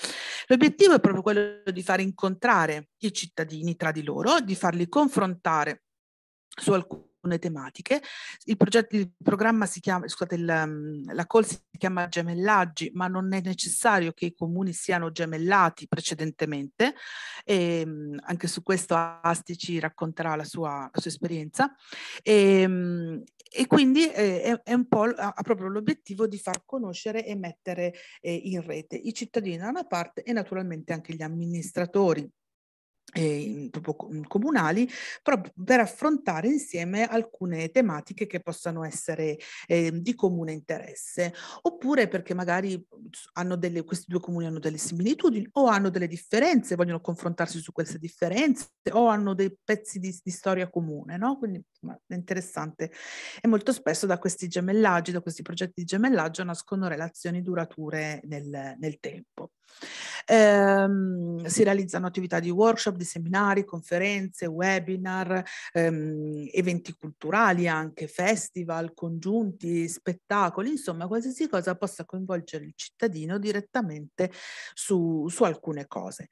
L'obiettivo è proprio quello di far incontrare i cittadini tra di loro, di farli confrontare su alcuni tematiche. Il, progetto, il programma si chiama, scusate, il, mm, la call si chiama gemellaggi, ma non è necessario che i comuni siano gemellati precedentemente. E, ehm, anche su questo Asti ci racconterà la sua, la sua esperienza. E, ehm, e quindi eh, è, è, un po' ha, proprio l'obiettivo di far conoscere e mettere eh, in rete i cittadini da una parte e naturalmente anche gli amministratori eh, proprio comunali proprio per affrontare insieme alcune tematiche che possano essere eh, di comune interesse oppure perché magari hanno delle, questi due comuni hanno delle similitudini o hanno delle differenze, vogliono confrontarsi su queste differenze o hanno dei pezzi di, di storia comune, no? Quindi è interessante e molto spesso da questi gemellaggi, da questi progetti di gemellaggio nascono relazioni durature nel, nel tempo. Ehm, si realizzano attività di workshop, di seminari, conferenze, webinar, ehm, eventi culturali anche, festival, congiunti, spettacoli, insomma qualsiasi cosa possa coinvolgere il cittadino direttamente su, su alcune cose.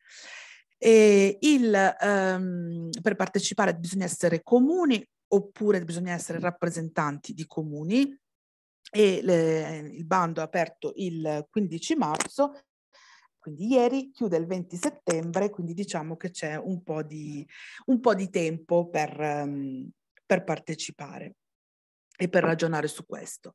E il, um, per partecipare bisogna essere comuni oppure bisogna essere rappresentanti di comuni e le, il bando è aperto il 15 marzo quindi ieri chiude il 20 settembre, quindi diciamo che c'è un po' di, un po di tempo per, um, per partecipare e per ragionare su questo.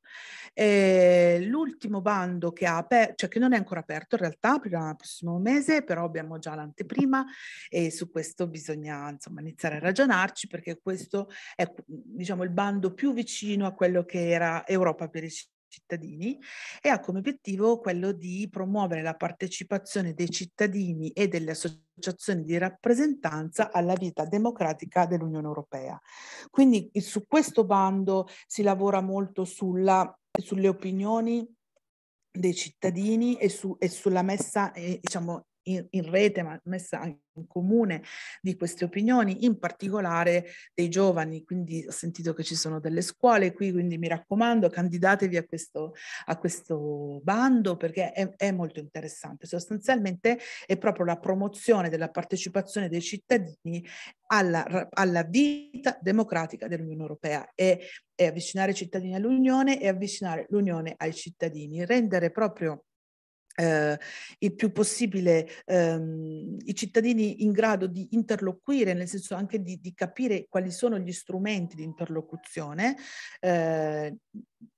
Eh, l'ultimo bando che ha aperto, cioè che non è ancora aperto in realtà, per il prossimo mese, però abbiamo già l'anteprima e su questo bisogna insomma iniziare a ragionarci perché questo è diciamo il bando più vicino a quello che era Europa per i cittadini e ha come obiettivo quello di promuovere la partecipazione dei cittadini e delle associazioni di rappresentanza alla vita democratica dell'Unione Europea. Quindi su questo bando si lavora molto sulla, sulle opinioni dei cittadini e, su, e sulla messa eh, diciamo, in, in, rete, ma messa in comune di queste opinioni, in particolare dei giovani. Quindi ho sentito che ci sono delle scuole qui, quindi mi raccomando, candidatevi a questo, a questo bando perché è, è molto interessante. Sostanzialmente è proprio la promozione della partecipazione dei cittadini alla, alla vita democratica dell'Unione Europea e, e avvicinare i cittadini all'Unione e avvicinare l'Unione ai cittadini, rendere proprio eh, il più possibile ehm, i cittadini in grado di interloquire, nel senso anche di, di capire quali sono gli strumenti di interlocuzione, eh,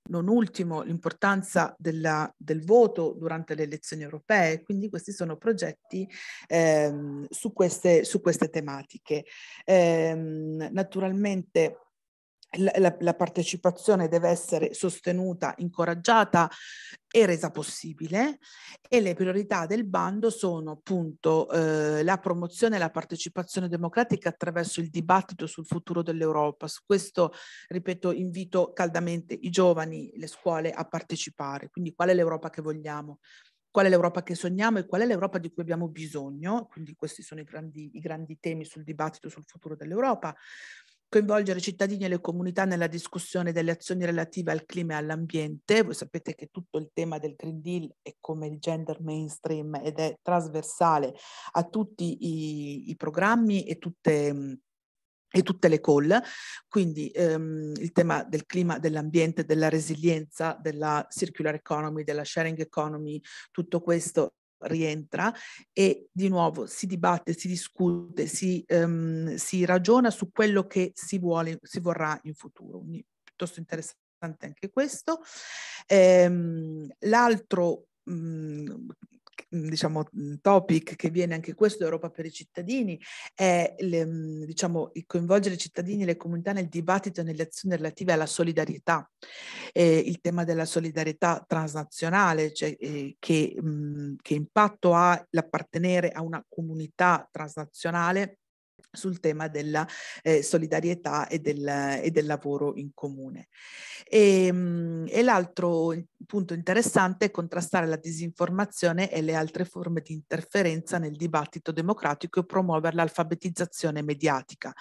non ultimo l'importanza della, del voto durante le elezioni europee, quindi questi sono progetti ehm, su, queste, su queste tematiche. Ehm, naturalmente la, la, partecipazione deve essere sostenuta, incoraggiata e resa possibile e le priorità del bando sono appunto eh, la promozione e la partecipazione democratica attraverso il dibattito sul futuro dell'Europa. Su questo, ripeto, invito caldamente i giovani, le scuole a partecipare. Quindi qual è l'Europa che vogliamo? qual è l'Europa che sogniamo e qual è l'Europa di cui abbiamo bisogno. Quindi questi sono i grandi, i grandi temi sul dibattito sul futuro dell'Europa coinvolgere i cittadini e le comunità nella discussione delle azioni relative al clima e all'ambiente. Voi sapete che tutto il tema del Green Deal è come il gender mainstream ed è trasversale a tutti i, i programmi e tutte e tutte le call, quindi ehm, il tema del clima, dell'ambiente, della resilienza, della circular economy, della sharing economy, tutto questo rientra e di nuovo si dibatte, si discute, si, um, si ragiona su quello che si vuole, si vorrà in futuro. Quindi piuttosto interessante anche questo. Ehm, l'altro mh, diciamo, topic che viene anche questo Europa per i cittadini è le, diciamo, il coinvolgere i cittadini e le comunità nel dibattito e nelle azioni relative alla solidarietà. Eh, il tema della solidarietà transnazionale, cioè eh, che, mh, che impatto ha l'appartenere a una comunità transnazionale sul tema della eh, solidarietà e del, e del, lavoro in comune. E, ehm, e, l'altro punto interessante è contrastare la disinformazione e le altre forme di interferenza nel dibattito democratico e promuovere l'alfabetizzazione mediatica.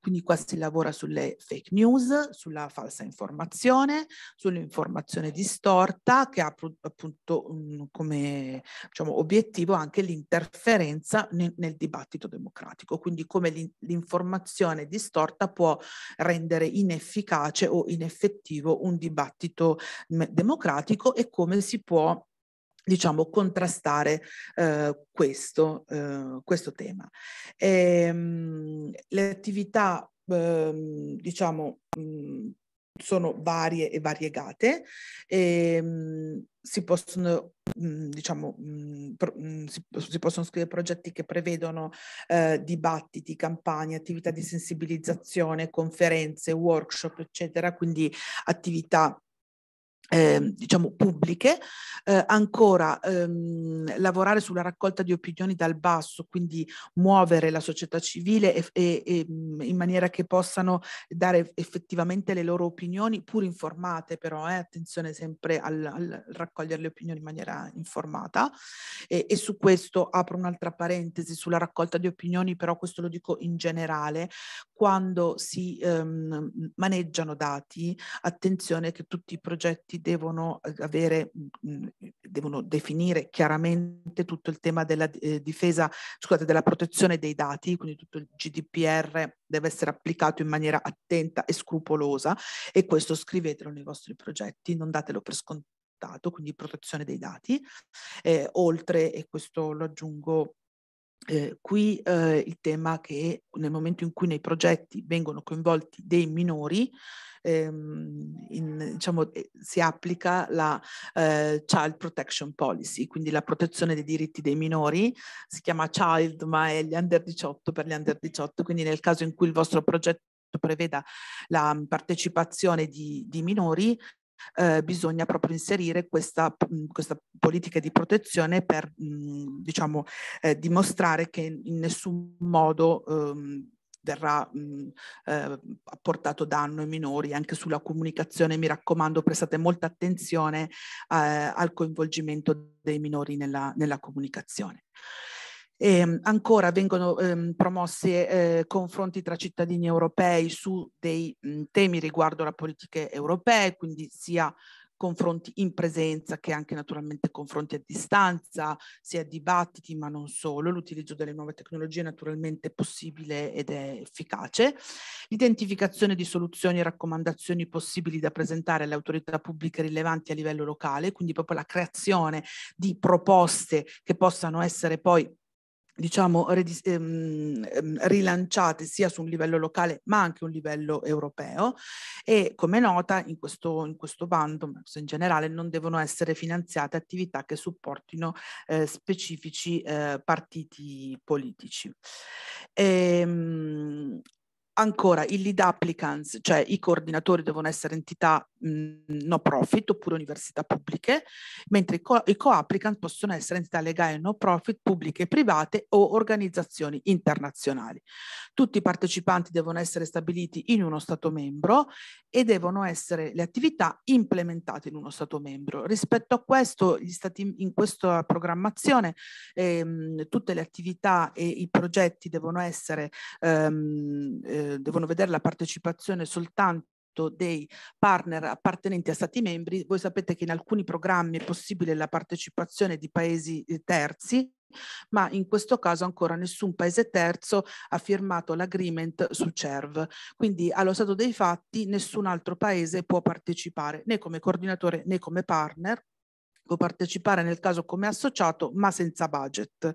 Quindi qua si lavora sulle fake news, sulla falsa informazione, sull'informazione distorta che ha appunto um, come diciamo, obiettivo anche l'interferenza nel, nel dibattito democratico. Quindi come l'informazione distorta può rendere inefficace o ineffettivo un dibattito democratico e come si può diciamo, contrastare eh, questo, eh, questo tema. E, ehm, mh, le attività, eh, diciamo, mh, sono varie e variegate. E, ehm, si possono, mh, diciamo, mh, mh, si, si, possono scrivere progetti che prevedono eh, dibattiti, campagne, attività di sensibilizzazione, conferenze, workshop, eccetera, quindi attività eh, diciamo pubbliche, eh, ancora ehm, lavorare sulla raccolta di opinioni dal basso, quindi muovere la società civile e, e, e, in maniera che possano dare effettivamente le loro opinioni, pur informate però, eh, attenzione sempre al, al, raccogliere le opinioni in maniera informata. E, e su questo apro un'altra parentesi sulla raccolta di opinioni, però questo lo dico in generale, quando si ehm, maneggiano dati, attenzione che tutti i progetti devono eh, avere, mm, devono definire chiaramente tutto il tema della eh, difesa, scusate, della protezione dei dati, quindi tutto il GDPR deve essere applicato in maniera attenta e scrupolosa e questo scrivetelo nei vostri progetti, non datelo per scontato, quindi protezione dei dati. Eh, oltre, e questo lo aggiungo eh, qui eh, il tema che nel momento in cui nei progetti vengono coinvolti dei minori, ehm, in, diciamo, eh, si applica la eh, Child Protection Policy, quindi la protezione dei diritti dei minori, si chiama Child ma è gli under 18 per gli under 18, quindi nel caso in cui il vostro progetto preveda la partecipazione di, di minori, eh, bisogna proprio inserire questa, mh, questa, politica di protezione per mh, diciamo, eh, dimostrare che in nessun modo ehm, verrà mh, eh, apportato danno ai minori anche sulla comunicazione. Mi raccomando, prestate molta attenzione eh, al coinvolgimento dei minori nella, nella comunicazione. E, ehm, ancora vengono ehm, promossi eh, confronti tra cittadini europei su dei mh, temi riguardo alle politiche europee, quindi sia confronti in presenza che anche naturalmente confronti a distanza, sia dibattiti ma non solo, l'utilizzo delle nuove tecnologie naturalmente è possibile ed è efficace, l'identificazione di soluzioni e raccomandazioni possibili da presentare alle autorità pubbliche rilevanti a livello locale, quindi proprio la creazione di proposte che possano essere poi diciamo, ehm, ehm, rilanciate sia su un livello locale ma anche un livello europeo e come nota in questo, in questo bando, in generale, non devono essere finanziate attività che supportino eh, specifici eh, partiti politici. E, ehm, Ancora, i lead applicants, cioè i coordinatori devono essere entità mh, no profit oppure università pubbliche, mentre i, co- i co-applicant possono essere entità legali no profit, pubbliche e private o organizzazioni internazionali. Tutti i partecipanti devono essere stabiliti in uno Stato membro e devono essere le attività implementate in uno Stato membro. Rispetto a questo, gli stati, in questa programmazione, ehm, tutte le attività e i progetti devono essere ehm, eh, devono vedere la partecipazione soltanto dei partner appartenenti a stati membri. Voi sapete che in alcuni programmi è possibile la partecipazione di paesi eh, terzi, ma in questo caso ancora nessun paese terzo ha firmato l'agreement sul CERV. Quindi allo stato dei fatti nessun altro paese può partecipare né come coordinatore né come partner può partecipare nel caso come associato ma senza budget.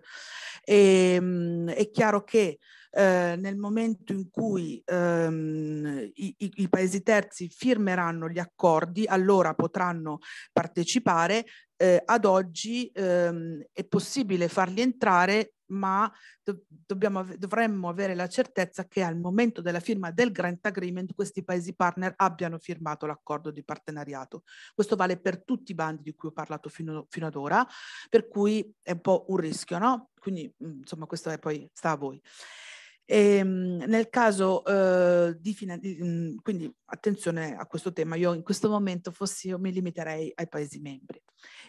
E, ehm, è chiaro che eh, nel momento in cui ehm, i, i, i, paesi terzi firmeranno gli accordi, allora potranno partecipare. Eh, ad oggi ehm, è possibile farli entrare, ma do, dobbiamo, dovremmo avere la certezza che al momento della firma del grant agreement questi paesi partner abbiano firmato l'accordo di partenariato. Questo vale per tutti i bandi di cui ho parlato fino, fino ad ora, per cui è un po' un rischio, no? Quindi insomma questo è poi sta a voi. E, ehm, nel caso eh, di, di mh, quindi attenzione a questo tema, io in questo momento fossi io mi limiterei ai Paesi membri.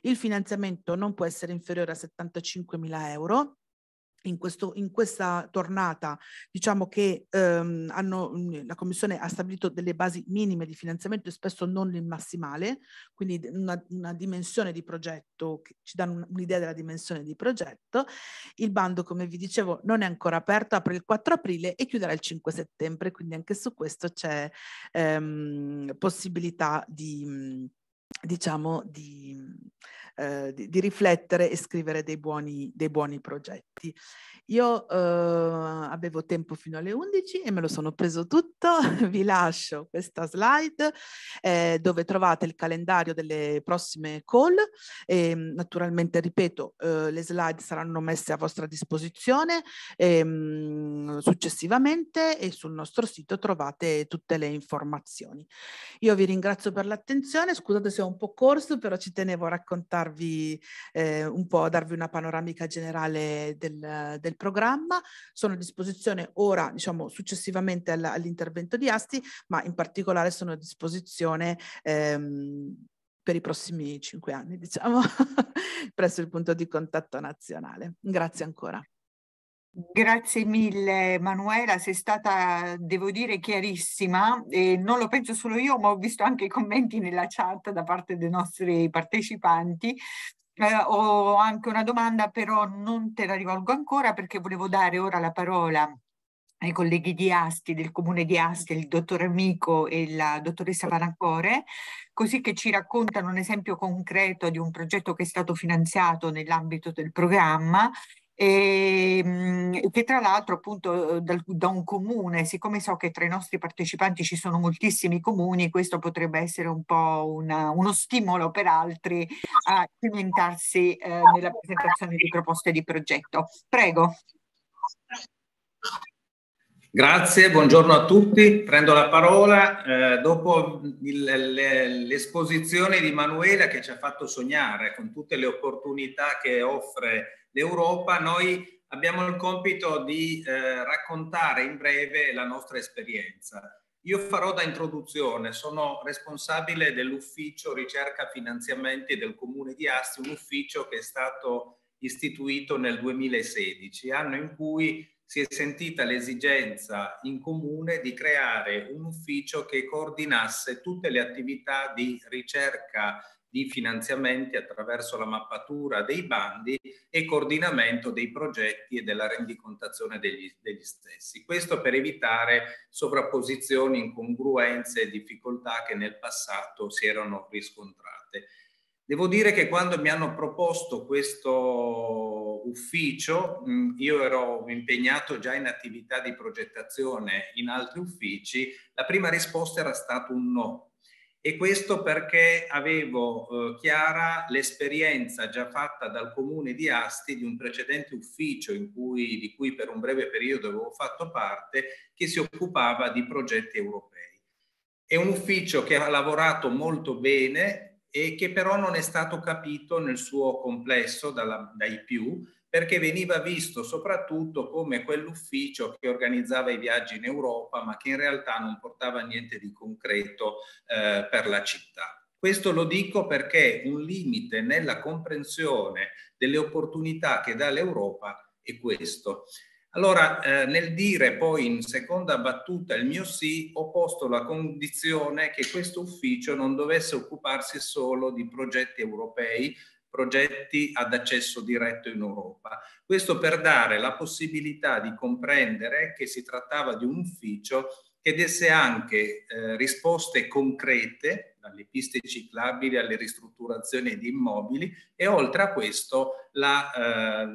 Il finanziamento non può essere inferiore a 75 mila euro in, questo, in, questa tornata diciamo che ehm, hanno, la Commissione ha stabilito delle basi minime di finanziamento e spesso non il massimale, quindi una, una dimensione di progetto che ci danno un'idea della dimensione di progetto. Il bando, come vi dicevo, non è ancora aperto, apre il 4 aprile e chiuderà il 5 settembre, quindi anche su questo c'è ehm, possibilità di diciamo di, eh, di, di, riflettere e scrivere dei buoni, dei buoni progetti. Io eh, avevo tempo fino alle 11 e me lo sono preso tutto. Vi lascio questa slide eh, dove trovate il calendario delle prossime call. E, naturalmente, ripeto, eh, le slide saranno messe a vostra disposizione ehm, successivamente e sul nostro sito trovate tutte le informazioni. Io vi ringrazio per l'attenzione. Scusate se ho un po' corso, però ci tenevo a raccontarvi eh, un po', a darvi una panoramica generale del, del del programma, sono a disposizione ora, diciamo successivamente all'intervento di Asti, ma in particolare sono a disposizione ehm, per i prossimi cinque anni, diciamo, presso il punto di contatto nazionale. Grazie ancora. Grazie mille Manuela, sei stata, devo dire, chiarissima e non lo penso solo io, ma ho visto anche i commenti nella chat da parte dei nostri partecipanti eh, ho anche una domanda, però non te la rivolgo ancora perché volevo dare ora la parola ai colleghi di Asti, del comune di Asti, il dottor Amico e la dottoressa Panaccore, così che ci raccontano un esempio concreto di un progetto che è stato finanziato nell'ambito del programma e ehm, che tra l'altro appunto dal, da un comune, siccome so che tra i nostri partecipanti ci sono moltissimi comuni, questo potrebbe essere un po' una, uno stimolo per altri a cimentarsi eh, nella presentazione di proposte di progetto. Prego. Grazie, buongiorno a tutti. Prendo la parola eh, dopo l'esposizione di Manuela che ci ha fatto sognare con tutte le opportunità che offre l'Europa, noi abbiamo il compito di eh, raccontare in breve la nostra esperienza. Io farò da introduzione, sono responsabile dell'ufficio ricerca finanziamenti del Comune di Asti, un ufficio che è stato istituito nel 2016, anno in cui si è sentita l'esigenza in comune di creare un ufficio che coordinasse tutte le attività di ricerca di finanziamenti attraverso la mappatura dei bandi e coordinamento dei progetti e della rendicontazione degli, degli stessi. Questo per evitare sovrapposizioni, incongruenze e difficoltà che nel passato si erano riscontrate. Devo dire che quando mi hanno proposto questo ufficio, io ero impegnato già in attività di progettazione in altri uffici, la prima risposta era stato un no, e questo perché avevo eh, chiara l'esperienza già fatta dal comune di Asti di un precedente ufficio cui, di cui per un breve periodo avevo fatto parte che si occupava di progetti europei. È un ufficio che ha lavorato molto bene e che però non è stato capito nel suo complesso dalla, dai più perché veniva visto soprattutto come quell'ufficio che organizzava i viaggi in Europa, ma che in realtà non portava niente di concreto eh, per la città. Questo lo dico perché un limite nella comprensione delle opportunità che dà l'Europa è questo. Allora, eh, nel dire poi in seconda battuta il mio sì, ho posto la condizione che questo ufficio non dovesse occuparsi solo di progetti europei, progetti ad accesso diretto in Europa. Questo per dare la possibilità di comprendere che si trattava di un ufficio che desse anche eh, risposte concrete, dalle piste ciclabili alle ristrutturazioni di immobili e oltre a questo la, eh,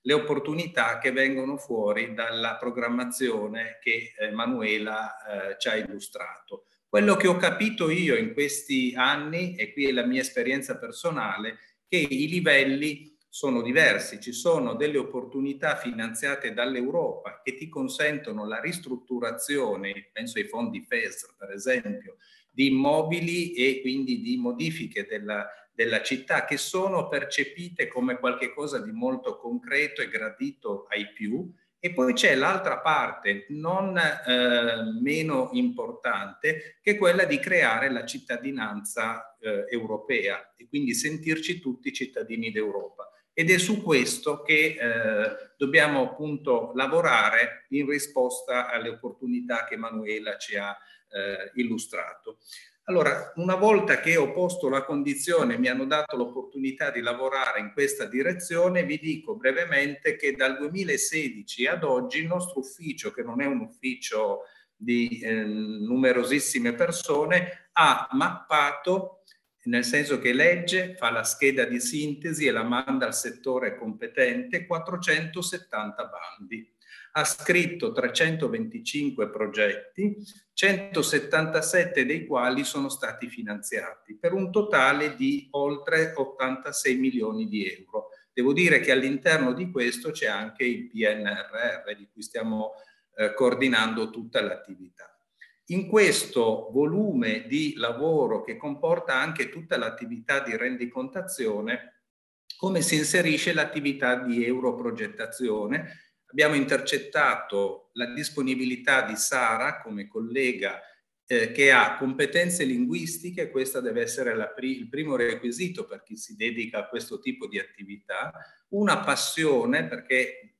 le opportunità che vengono fuori dalla programmazione che eh, Manuela eh, ci ha illustrato. Quello che ho capito io in questi anni, e qui è la mia esperienza personale, che i livelli sono diversi, ci sono delle opportunità finanziate dall'Europa che ti consentono la ristrutturazione, penso ai fondi FESR per esempio, di immobili e quindi di modifiche della, della città che sono percepite come qualcosa di molto concreto e gradito ai più e poi c'è l'altra parte, non eh, meno importante, che è quella di creare la cittadinanza eh, europea e quindi sentirci tutti cittadini d'Europa. Ed è su questo che eh, dobbiamo appunto lavorare in risposta alle opportunità che Manuela ci ha eh, illustrato. Allora, una volta che ho posto la condizione, mi hanno dato l'opportunità di lavorare in questa direzione, vi dico brevemente che dal 2016 ad oggi il nostro ufficio, che non è un ufficio di eh, numerosissime persone, ha mappato nel senso che legge, fa la scheda di sintesi e la manda al settore competente 470 bandi. Ha scritto 325 progetti, 177 dei quali sono stati finanziati, per un totale di oltre 86 milioni di euro. Devo dire che all'interno di questo c'è anche il PNRR di cui stiamo eh, coordinando tutta l'attività. In questo volume di lavoro che comporta anche tutta l'attività di rendicontazione, come si inserisce l'attività di europrogettazione? Abbiamo intercettato la disponibilità di Sara come collega eh, che ha competenze linguistiche, questo deve essere pri il primo requisito per chi si dedica a questo tipo di attività, una passione perché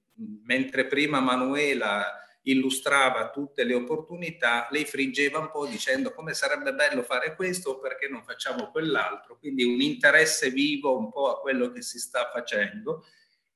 mentre prima Manuela illustrava tutte le opportunità, lei friggeva un po' dicendo come sarebbe bello fare questo perché non facciamo quell'altro, quindi un interesse vivo un po' a quello che si sta facendo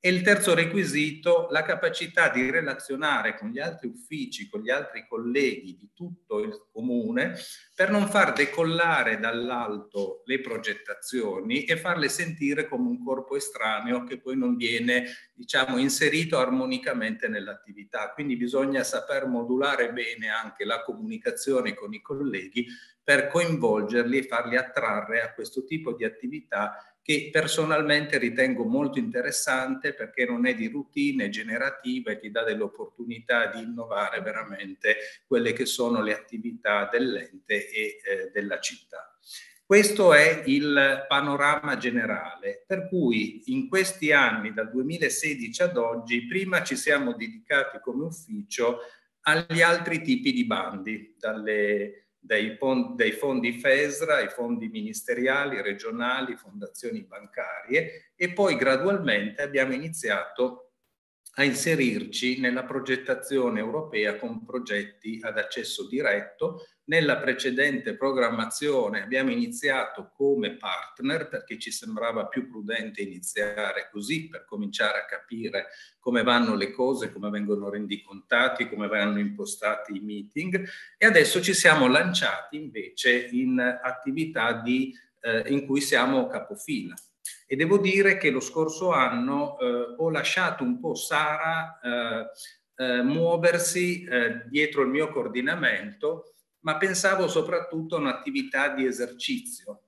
e il terzo requisito, la capacità di relazionare con gli altri uffici, con gli altri colleghi di tutto il comune per non far decollare dall'alto le progettazioni e farle sentire come un corpo estraneo che poi non viene, diciamo, inserito armonicamente nell'attività. Quindi bisogna saper modulare bene anche la comunicazione con i colleghi per coinvolgerli e farli attrarre a questo tipo di attività che personalmente ritengo molto interessante perché non è di routine, è generativa e ti dà dell'opportunità di innovare veramente quelle che sono le attività dell'ente e eh, della città. Questo è il panorama generale, per cui in questi anni, dal 2016 ad oggi, prima ci siamo dedicati come ufficio agli altri tipi di bandi, dalle dai, dai fondi FESRA, i fondi ministeriali, regionali, fondazioni bancarie e poi gradualmente abbiamo iniziato a inserirci nella progettazione europea con progetti ad accesso diretto. Nella precedente programmazione abbiamo iniziato come partner perché ci sembrava più prudente iniziare così per cominciare a capire come vanno le cose, come vengono rendicontati, come vanno impostati i meeting e adesso ci siamo lanciati invece in attività di, eh, in cui siamo capofila e devo dire che lo scorso anno eh, ho lasciato un po' Sara eh, eh, muoversi eh, dietro il mio coordinamento, ma pensavo soprattutto a un'attività di esercizio.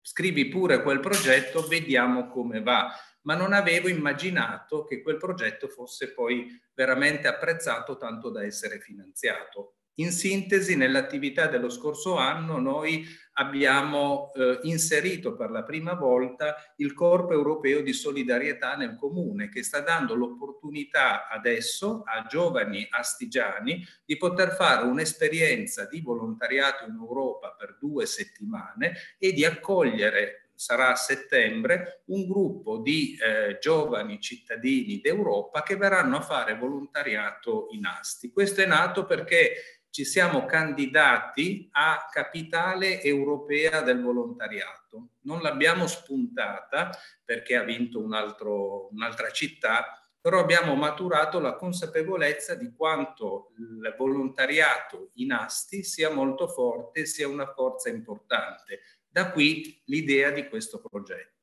Scrivi pure quel progetto, vediamo come va, ma non avevo immaginato che quel progetto fosse poi veramente apprezzato tanto da essere finanziato. In sintesi, nell'attività dello scorso anno noi abbiamo eh, inserito per la prima volta il Corpo Europeo di Solidarietà nel Comune, che sta dando l'opportunità adesso a giovani astigiani di poter fare un'esperienza di volontariato in Europa per due settimane e di accogliere sarà a settembre, un gruppo di eh, giovani cittadini d'Europa che verranno a fare volontariato in Asti. Questo è nato perché ci siamo candidati a capitale europea del volontariato. Non l'abbiamo spuntata perché ha vinto un'altra città, però abbiamo maturato la consapevolezza di quanto il volontariato in Asti sia molto forte, sia una forza importante. Da qui l'idea di questo progetto.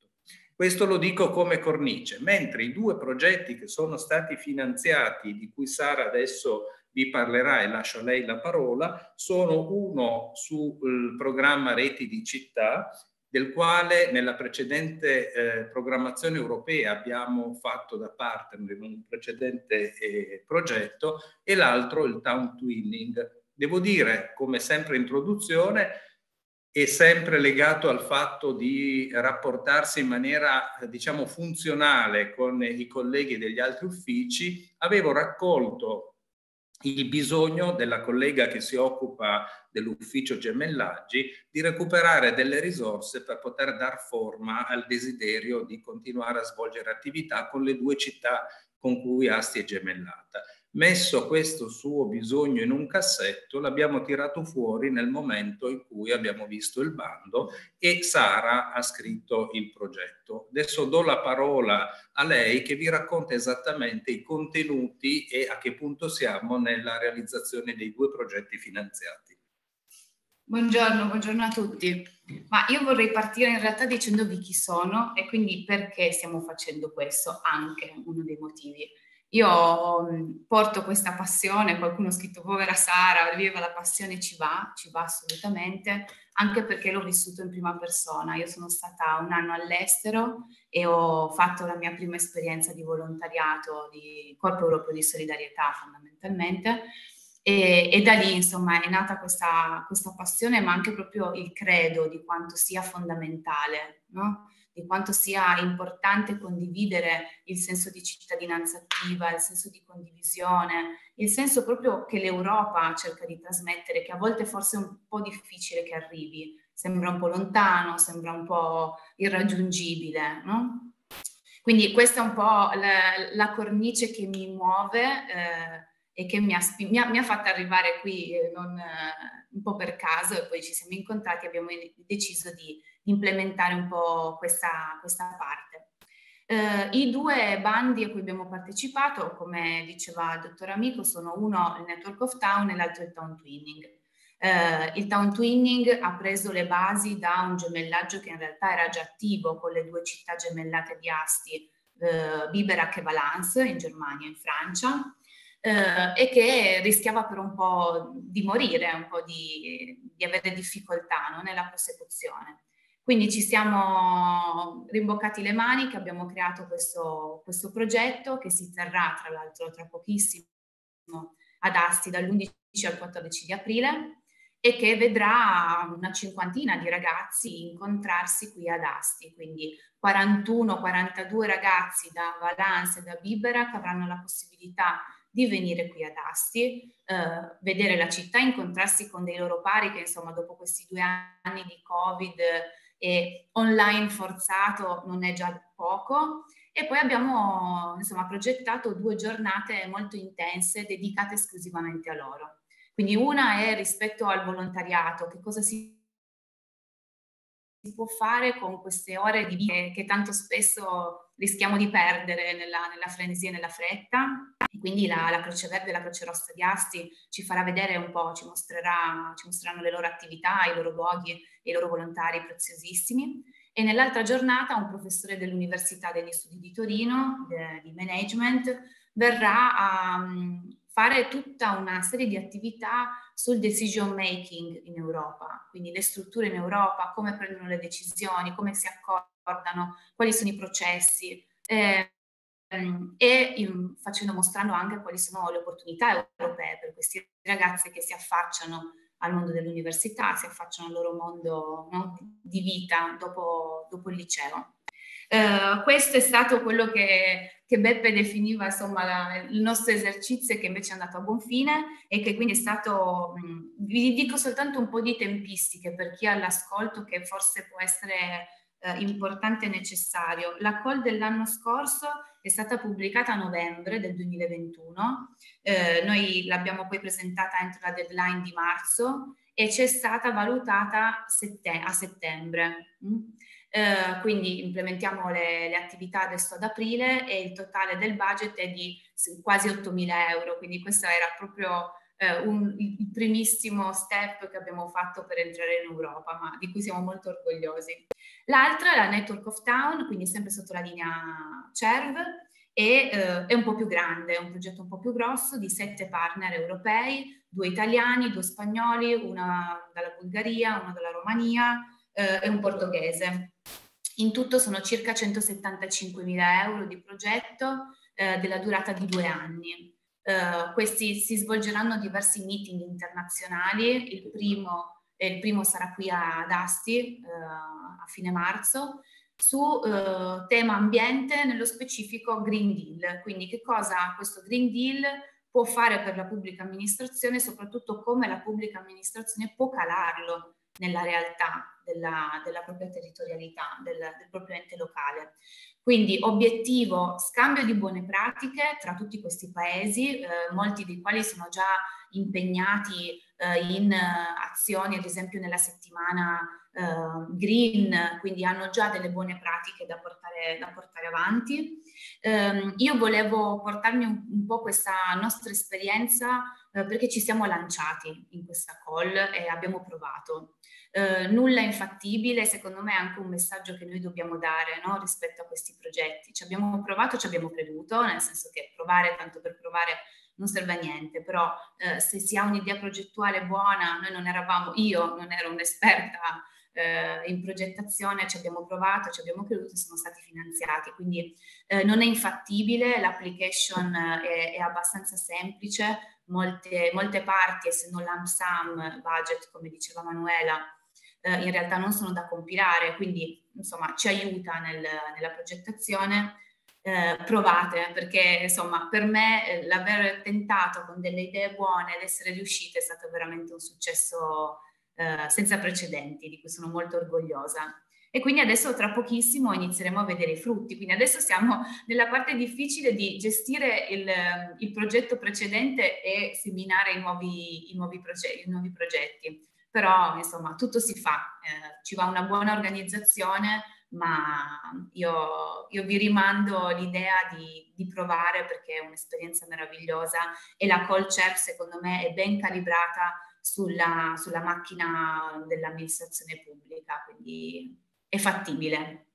Questo lo dico come cornice, mentre i due progetti che sono stati finanziati, di cui Sara adesso vi parlerà e lascio a lei la parola, sono uno sul programma Reti di città, del quale nella precedente eh, programmazione europea abbiamo fatto da partner in un precedente eh, progetto, e l'altro il Town Twinning. Devo dire, come sempre introduzione, è sempre legato al fatto di rapportarsi in maniera, diciamo, funzionale con i colleghi degli altri uffici, avevo raccolto il bisogno della collega che si occupa dell'ufficio gemellaggi di recuperare delle risorse per poter dar forma al desiderio di continuare a svolgere attività con le due città con cui Asti è gemellata messo questo suo bisogno in un cassetto, l'abbiamo tirato fuori nel momento in cui abbiamo visto il bando e Sara ha scritto il progetto. Adesso do la parola a lei che vi racconta esattamente i contenuti e a che punto siamo nella realizzazione dei due progetti finanziati. Buongiorno, buongiorno a tutti. Ma io vorrei partire in realtà dicendovi chi sono e quindi perché stiamo facendo questo, anche uno dei motivi. Io mm, porto questa passione, qualcuno ha scritto povera Sara, viva la passione, ci va, ci va assolutamente, anche perché l'ho vissuto in prima persona. Io sono stata un anno all'estero e ho fatto la mia prima esperienza di volontariato di Corpo Europeo di Solidarietà fondamentalmente e, e da lì insomma è nata questa, questa, passione ma anche proprio il credo di quanto sia fondamentale, no? Di quanto sia importante condividere il senso di cittadinanza attiva, il senso di condivisione, il senso proprio che l'Europa cerca di trasmettere, che a volte forse è un po' difficile che arrivi, sembra un po' lontano, sembra un po' irraggiungibile, no? Quindi questa è un po' la, la cornice che mi muove eh, e che mi ha, mi, ha, mi ha, fatta arrivare qui eh, non, eh, un po' per caso e poi ci siamo incontrati e abbiamo deciso di implementare un po' questa, questa parte. Uh, I due bandi a cui abbiamo partecipato, come diceva il dottor Amico, sono uno il Network of Town e l'altro il Town Twinning. Uh, il Town Twinning ha preso le basi da un gemellaggio che in realtà era già attivo con le due città gemellate di Asti, uh, Biberach e Valence in Germania e in Francia, e che rischiava per un po' di morire, un po' di, di avere difficoltà no? nella prosecuzione. Quindi ci siamo rimboccati le maniche, abbiamo creato questo, questo progetto che si terrà tra l'altro tra pochissimo ad Asti dall'11 al 14 di aprile e che vedrà una cinquantina di ragazzi incontrarsi qui ad Asti, quindi 41-42 ragazzi da Valence e da Bibera che avranno la possibilità di venire qui ad Asti, eh, vedere la città, incontrarsi con dei loro pari che insomma dopo questi due anni di Covid e online forzato non è già poco. E poi abbiamo insomma, progettato due giornate molto intense dedicate esclusivamente a loro. Quindi una è rispetto al volontariato, che cosa si può fare con queste ore di vita che tanto spesso rischiamo di perdere nella, nella frenesia e nella fretta. E quindi la, la, Croce Verde e la Croce Rossa di Asti ci farà vedere un po', ci, mostrerà, ci mostreranno le loro attività, i loro luoghi e i loro volontari preziosissimi. E nell'altra giornata un professore dell'Università degli Studi di Torino, de, di Management, verrà a fare tutta una serie di attività sul decision making in Europa, quindi le strutture in Europa, come prendono le decisioni, come si accordano, quali sono i processi eh, e in, facendo, mostrando anche quali sono le opportunità europee per questi ragazzi che si affacciano al mondo dell'università, si affacciano al loro mondo no, di vita dopo, dopo il liceo. Uh, questo è stato quello che, che Beppe definiva insomma la, il nostro esercizio che invece è andato a buon fine e che quindi è stato, mh, vi dico soltanto un po' di tempistiche per chi ha l'ascolto che forse può essere uh, importante e necessario. La call dell'anno scorso è stata pubblicata a novembre del 2021, eh, noi l'abbiamo poi presentata entro la deadline di marzo e c'è stata valutata sette, a settembre. Mm? Eh, quindi implementiamo le, le, attività adesso ad aprile e il totale del budget è di quasi 8.000 euro, quindi questo era proprio eh, un, il primissimo step che abbiamo fatto per entrare in Europa, ma di cui siamo molto orgogliosi. L'altra è la Network of Town, quindi sempre sotto la linea CERV, e eh, è un po' più grande, è un progetto un po' più grosso di sette partner europei, due italiani, due spagnoli, una dalla Bulgaria, una dalla Romania eh, e un portoghese. In tutto sono circa 175 mila euro di progetto eh, della durata di due anni. Uh, questi si svolgeranno diversi meeting internazionali, il primo, il primo sarà qui ad Asti uh, a fine marzo, su uh, tema ambiente, nello specifico Green Deal, quindi che cosa questo Green Deal può fare per la pubblica amministrazione e soprattutto come la pubblica amministrazione può calarlo nella realtà della, della propria territorialità, del, del, proprio ente locale. Quindi obiettivo scambio di buone pratiche tra tutti questi paesi, eh, molti dei quali sono già impegnati eh, in azioni, ad esempio nella settimana eh, green, quindi hanno già delle buone pratiche da portare, da portare avanti. Eh, io volevo portarmi un, un po' questa nostra esperienza eh, perché ci siamo lanciati in questa call e abbiamo provato. Eh, nulla è infattibile, secondo me è anche un messaggio che noi dobbiamo dare no? rispetto a questi progetti. Ci abbiamo provato, ci abbiamo creduto, nel senso che provare tanto per provare non serve a niente, però eh, se si ha un'idea progettuale buona, noi non eravamo, io non ero un'esperta eh, in progettazione, ci abbiamo provato, ci abbiamo creduto e siamo stati finanziati, quindi eh, non è infattibile, l'application è, è abbastanza semplice, molte, molte parti, essendo lump sum budget, come diceva Manuela, eh, in realtà non sono da compilare, quindi insomma ci aiuta nel, nella progettazione. Eh, provate perché insomma per me eh, l'aver tentato con delle idee buone ed essere riuscite è stato veramente un successo eh, senza precedenti di cui sono molto orgogliosa. E quindi adesso tra pochissimo inizieremo a vedere i frutti. Quindi adesso siamo nella parte difficile di gestire il, il progetto precedente e seminare i nuovi, i nuovi, proge- i nuovi progetti però insomma tutto si fa, eh, ci va una buona organizzazione, ma io, io vi rimando l'idea di, di, provare perché è un'esperienza meravigliosa e la call chair secondo me è ben calibrata sulla, sulla macchina dell'amministrazione pubblica, quindi è fattibile.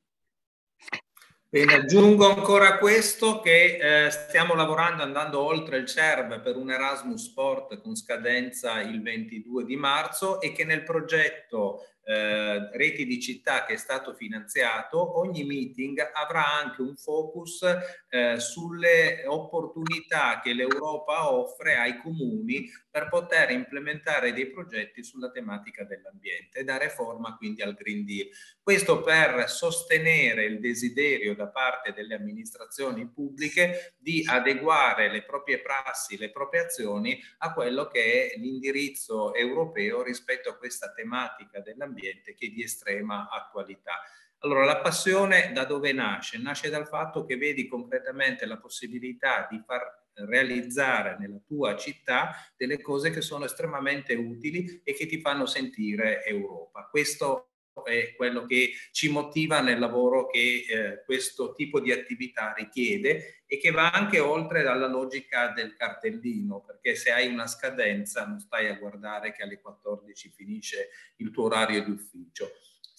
Bene, aggiungo ancora questo che eh, stiamo lavorando andando oltre il CERB per un Erasmus Sport con scadenza il 22 di marzo e che nel progetto eh, reti di città che è stato finanziato, ogni meeting avrà anche un focus eh, sulle opportunità che l'Europa offre ai comuni per poter implementare dei progetti sulla tematica dell'ambiente e dare forma quindi al Green Deal. Questo per sostenere il desiderio da parte delle amministrazioni pubbliche di adeguare le proprie prassi, le proprie azioni a quello che è l'indirizzo europeo rispetto a questa tematica dell'ambiente ambiente che è di estrema attualità. Allora, la passione da dove nasce? Nasce dal fatto che vedi concretamente la possibilità di far realizzare nella tua città delle cose che sono estremamente utili e che ti fanno sentire Europa. Questo è quello che ci motiva nel lavoro che eh, questo tipo di attività richiede e che va anche oltre dalla logica del cartellino, perché se hai una scadenza non stai a guardare che alle 14 finisce il tuo orario di ufficio.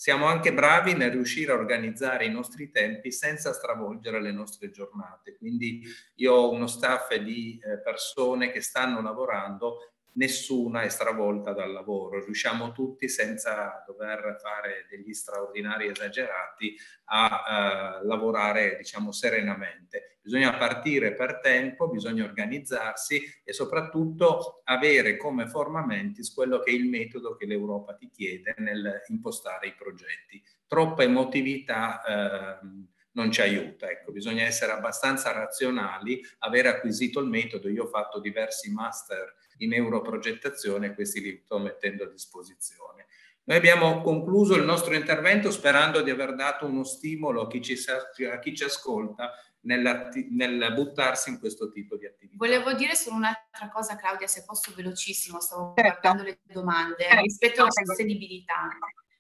Siamo anche bravi nel riuscire a organizzare i nostri tempi senza stravolgere le nostre giornate. Quindi io ho uno staff di eh, persone che stanno lavorando nessuna è stravolta dal lavoro, riusciamo tutti senza dover fare degli straordinari esagerati a uh, lavorare diciamo serenamente. Bisogna partire per tempo, bisogna organizzarsi e soprattutto avere come forma mentis quello che è il metodo che l'Europa ti chiede nel impostare i progetti. Troppa emotività uh, non ci aiuta. Ecco, bisogna essere abbastanza razionali, aver acquisito il metodo. Io ho fatto diversi master in neuroprogettazione e questi li sto mettendo a disposizione. Noi abbiamo concluso il nostro intervento sperando di aver dato uno stimolo a chi ci, a chi ci ascolta nel buttarsi in questo tipo di attività. Volevo dire solo un'altra cosa, Claudia, se posso velocissimo, stavo certo. guardando le domande certo. rispetto alla sostenibilità.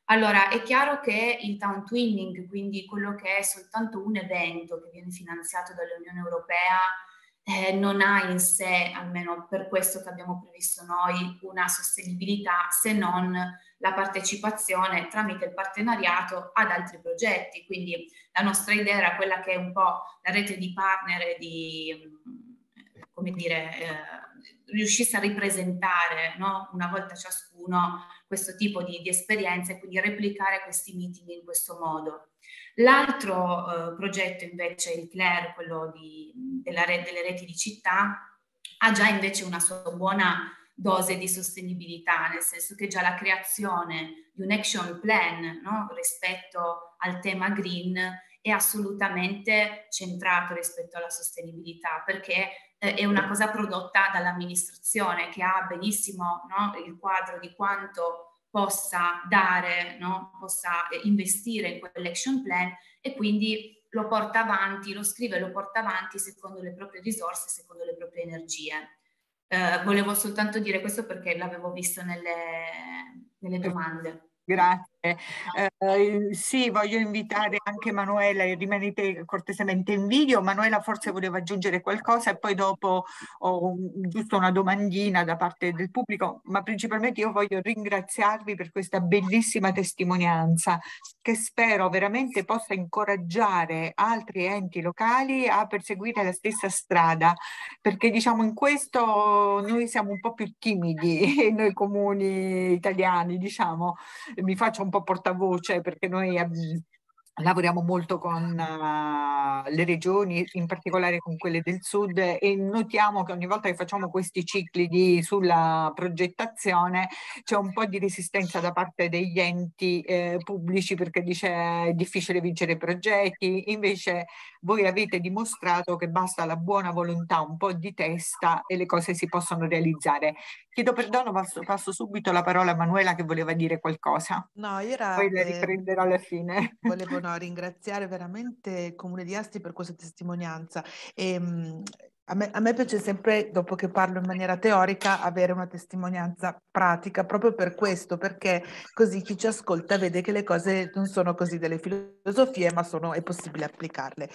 Allora, è chiaro che il town twinning, quindi quello che è soltanto un evento che viene finanziato dall'Unione Europea, eh, non ha in sé, almeno per questo che abbiamo previsto noi, una sostenibilità se non la partecipazione tramite il partenariato ad altri progetti. Quindi la nostra idea era quella che è un po' la rete di partner di, come dire, eh, riuscisse a ripresentare no? una volta ciascuno questo tipo di, di esperienze e quindi replicare questi meeting in questo modo. L'altro eh, progetto invece, il CLER, quello di, della delle reti di città, ha già invece una sua buona dose di sostenibilità, nel senso che già la creazione di un action plan no, rispetto al tema green è assolutamente centrato rispetto alla sostenibilità, perché eh, è una cosa prodotta dall'amministrazione che ha benissimo no, il quadro di quanto possa dare, no? possa eh, investire in quell'action plan e quindi lo porta avanti, lo scrive e lo porta avanti secondo le proprie risorse, secondo le proprie energie. Eh, volevo soltanto dire questo perché l'avevo visto nelle, nelle domande. Grazie. Eh, sì, voglio invitare anche Manuela, rimanete cortesemente in video. Manuela forse voleva aggiungere qualcosa e poi dopo ho giusto una domandina da parte del pubblico, ma principalmente io voglio ringraziarvi per questa bellissima testimonianza che spero veramente possa incoraggiare altri enti locali a perseguire la stessa strada, perché diciamo in questo noi siamo un po' più timidi, noi comuni italiani, diciamo, mi faccio un po' portavoce perché noi lavoriamo molto con uh, le regioni, in particolare con quelle del sud e notiamo che ogni volta che facciamo questi cicli di, sulla progettazione c'è un po' di resistenza da parte degli enti eh, pubblici perché dice è difficile vincere i progetti, invece voi avete dimostrato che basta la buona volontà, un po' di testa e le cose si possono realizzare. Chiedo perdono, passo, passo subito la parola a Manuela che voleva dire qualcosa. No, io era, Poi la riprenderò alla fine. Volevo no, ringraziare veramente il Comune di Asti per questa testimonianza. E, ehm, a me, a me, piace sempre, dopo che parlo in maniera teorica, avere una testimonianza pratica, proprio per questo, perché così chi ci ascolta vede che le cose non sono così delle filosofie, ma sono, è possibile applicarle.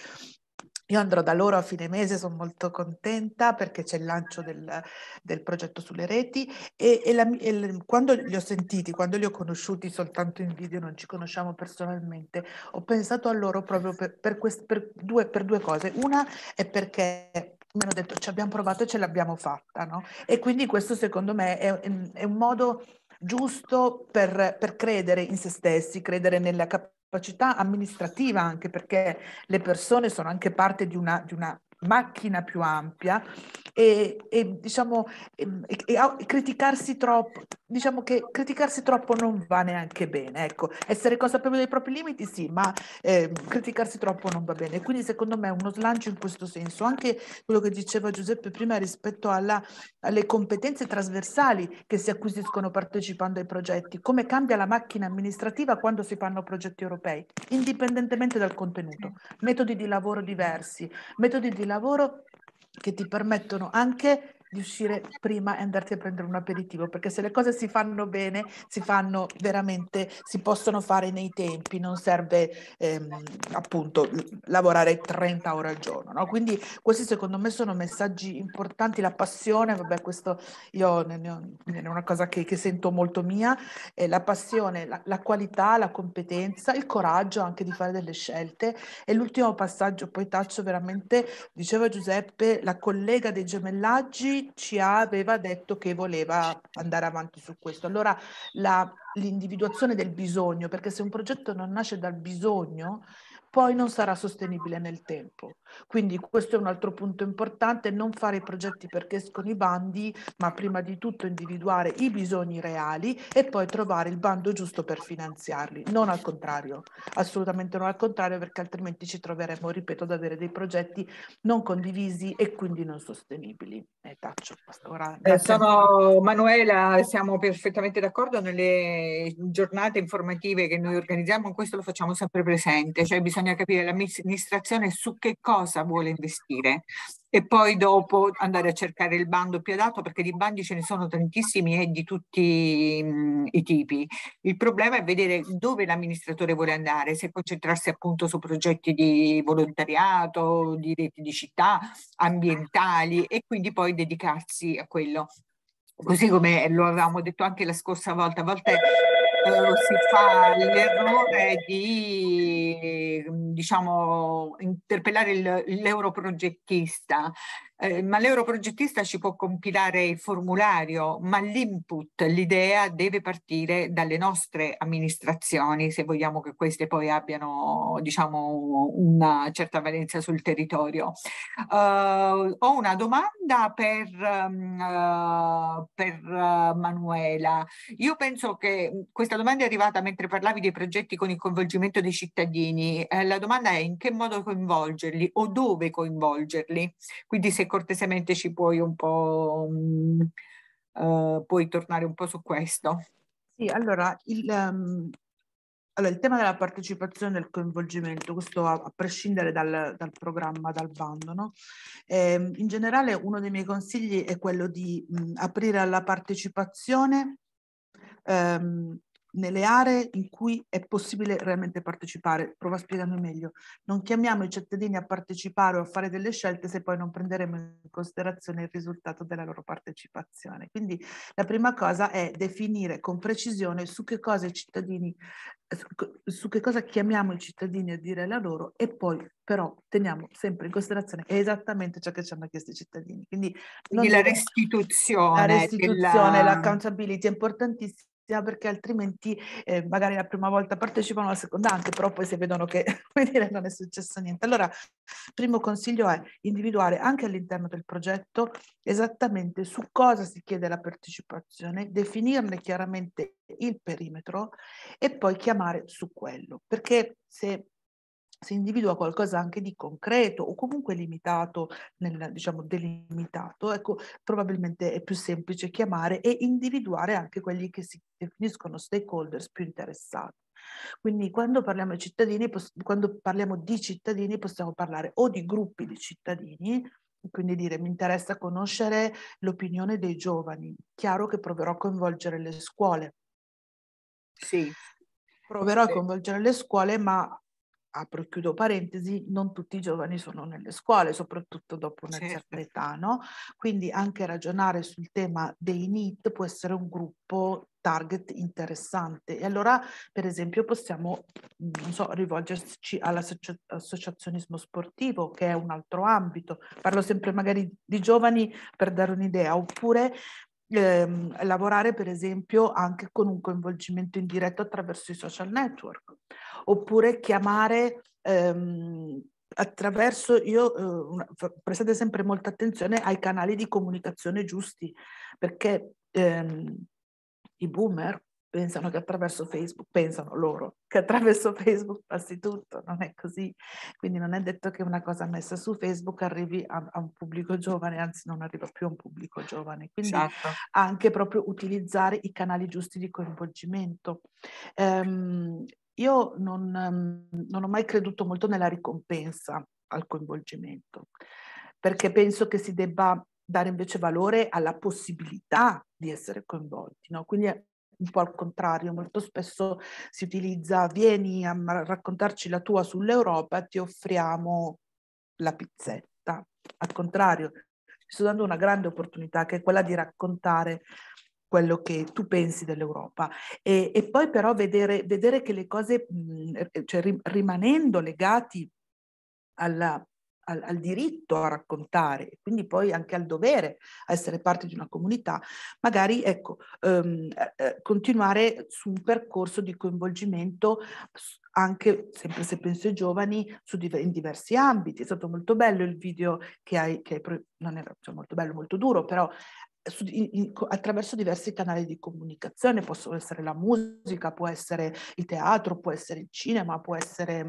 Io andrò da loro a fine mese, sono molto contenta perché c'è il lancio del, del progetto sulle reti e, e, la, e, quando li ho sentiti, quando li ho conosciuti soltanto in video, non ci conosciamo personalmente, ho pensato a loro proprio per, per, quest, per, due, per due cose. Una è perché mi hanno detto ci abbiamo provato e ce l'abbiamo fatta, no? E quindi questo secondo me è, è un modo giusto per, per, credere in se stessi, credere nella capacità capacità amministrativa anche perché le persone sono anche parte di una, di una macchina più ampia e, e diciamo e, e, criticarsi troppo diciamo che criticarsi troppo non va neanche bene ecco. Essere consapevoli dei propri limiti sì ma eh, criticarsi troppo non va bene. Quindi secondo me uno slancio in questo senso. Anche quello che diceva Giuseppe prima rispetto alla, alle competenze trasversali che si acquisiscono partecipando ai progetti. Come cambia la macchina amministrativa quando si fanno progetti europei indipendentemente dal contenuto. Metodi di lavoro diversi metodi di lavoro che ti permettono anche di uscire prima e andarti a prendere un aperitivo, perché se le cose si fanno bene, si fanno veramente, si possono fare nei tempi, non serve ehm, appunto lavorare 30 ore al giorno. No? Quindi questi secondo me sono messaggi importanti, la passione, vabbè questo io ne, ho, è una cosa che, che, sento molto mia, eh, la passione, la, la qualità, la competenza, il coraggio anche di fare delle scelte e l'ultimo passaggio, poi taccio veramente, diceva Giuseppe, la collega dei gemellaggi ci aveva detto che voleva andare avanti su questo. Allora la, l'individuazione del bisogno, perché se un progetto non nasce dal bisogno, poi non sarà sostenibile nel tempo. Quindi questo è un altro punto importante, non fare i progetti perché escono i bandi, ma prima di tutto individuare i bisogni reali e poi trovare il bando giusto per finanziarli, non al contrario, assolutamente non al contrario perché altrimenti ci troveremo, ripeto, ad avere dei progetti non condivisi e quindi non sostenibili. Eh, taccio, ora, eh, sono Manuela, siamo perfettamente d'accordo nelle giornate informative che noi organizziamo, questo lo facciamo sempre presente, cioè bisogna capire l'amministrazione su che cosa cosa vuole investire e poi dopo andare a cercare il bando più adatto perché di bandi ce ne sono tantissimi e di tutti mh, i tipi. Il problema è vedere dove l'amministratore vuole andare, se concentrarsi appunto su progetti di volontariato, di reti di città, ambientali e quindi poi dedicarsi a quello. Così come lo avevamo detto anche la scorsa volta, a volte si fa l'errore di diciamo, interpellare l'europrogettista eh, ma l'europrogettista ci può compilare il formulario, ma l'input, l'idea deve partire dalle nostre amministrazioni se vogliamo che queste poi abbiano diciamo, una certa valenza sul territorio. Uh, ho una domanda per, uh, per uh, Manuela. Io penso che questa domanda è arrivata mentre parlavi dei progetti con il coinvolgimento dei cittadini. Eh, la domanda è in che modo coinvolgerli o dove coinvolgerli? Quindi se cortesemente ci puoi un po' uh, puoi tornare un po' su questo. Sì, allora il, um, allora, il tema della partecipazione e del coinvolgimento, questo a, a prescindere dal, dal, programma, dal bando, no? eh, in generale uno dei miei consigli è quello di mh, aprire alla partecipazione ehm, nelle aree in cui è possibile realmente partecipare. Provo a spiegarmi meglio. Non chiamiamo i cittadini a partecipare o a fare delle scelte se poi non prenderemo in considerazione il risultato della loro partecipazione. Quindi la prima cosa è definire con precisione su che cosa i cittadini su che cosa chiamiamo i cittadini a dire la loro e poi però teniamo sempre in considerazione esattamente ciò che ci hanno chiesto i cittadini. Quindi, Quindi la restituzione. La restituzione, della... l'accountability è importantissima perché altrimenti eh, magari la prima volta partecipano, la seconda anche, però poi si vedono che dire, non è successo niente. Allora, primo consiglio è individuare anche all'interno del progetto esattamente su cosa si chiede la partecipazione, definirne chiaramente il perimetro e poi chiamare su quello, perché se si individua qualcosa anche di concreto o comunque limitato, nel, diciamo delimitato, ecco, probabilmente è più semplice chiamare e individuare anche quelli che si definiscono stakeholders più interessati. Quindi quando parliamo di cittadini, quando parliamo di cittadini possiamo parlare o di gruppi di cittadini, quindi dire mi interessa conoscere l'opinione dei giovani. Chiaro che proverò a coinvolgere le scuole. Sì. Proverò a coinvolgere le scuole, ma apro e chiudo parentesi, non tutti i giovani sono nelle scuole, soprattutto dopo una certo. certa età, no? Quindi anche ragionare sul tema dei NEET può essere un gruppo target interessante. E allora, per esempio, possiamo, non so, rivolgerci all'associazionismo sportivo, che è un altro ambito. Parlo sempre magari di giovani per dare un'idea, oppure ehm, lavorare per esempio anche con un coinvolgimento indiretto attraverso i social network, oppure chiamare ehm, attraverso, io eh, prestate sempre molta attenzione ai canali di comunicazione giusti, perché ehm, i boomer pensano che attraverso Facebook, pensano loro, che attraverso Facebook passi tutto, non è così. Quindi non è detto che una cosa messa su Facebook arrivi a, a un pubblico giovane, anzi non arriva più a un pubblico giovane. Quindi esatto. anche proprio utilizzare i canali giusti di coinvolgimento. Um, io non, um, non ho mai creduto molto nella ricompensa al coinvolgimento, perché penso che si debba dare invece valore alla possibilità di essere coinvolti. No? Quindi un po' al contrario, molto spesso si utilizza vieni a raccontarci la tua sull'Europa, ti offriamo la pizzetta. Al contrario, ti sto dando una grande opportunità che è quella di raccontare quello che tu pensi dell'Europa e, e poi però vedere, vedere, che le cose, mh, cioè rimanendo legati alla, al, al, diritto a raccontare e quindi poi anche al dovere a essere parte di una comunità, magari ecco, ehm, eh, continuare su un percorso di coinvolgimento anche, sempre se penso ai giovani, diver- in diversi ambiti. È stato molto bello il video che hai, che hai non era cioè, molto bello, molto duro, però su, in, in, attraverso diversi canali di comunicazione, possono essere la musica, può essere il teatro, può essere il cinema, può essere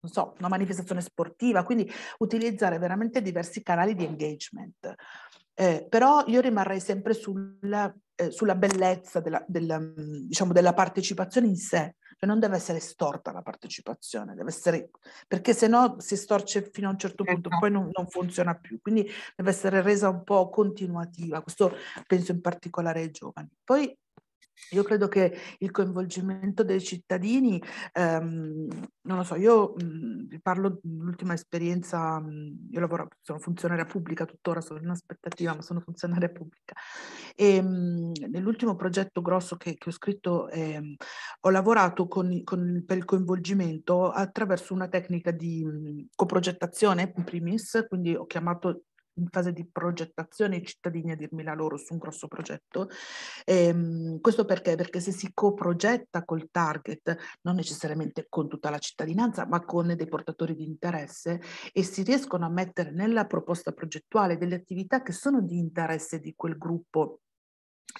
non so, una manifestazione sportiva, quindi utilizzare veramente diversi canali di engagement. Eh, però io rimarrei sempre sulla, eh, sulla bellezza della, della, diciamo, della, partecipazione in sé, cioè non deve essere storta la partecipazione, deve essere, perché se no si storce fino a un certo punto, poi non, non, funziona più, quindi deve essere resa un po' continuativa, questo penso in particolare ai giovani. Poi io credo che il coinvolgimento dei cittadini, ehm, non lo so, io mh, parlo dell'ultima esperienza, mh, io lavoro, sono funzionaria pubblica tuttora, sono in aspettativa, ma sono funzionaria pubblica. E mh, nell'ultimo progetto grosso che, che ho scritto eh, ho lavorato con, con, per il coinvolgimento attraverso una tecnica di coprogettazione in primis, quindi ho chiamato in fase di progettazione i cittadini a dirmi la loro su un grosso progetto. Ehm, questo perché? Perché se si coprogetta col target, non necessariamente con tutta la cittadinanza, ma con dei portatori di interesse e si riescono a mettere nella proposta progettuale delle attività che sono di interesse di quel gruppo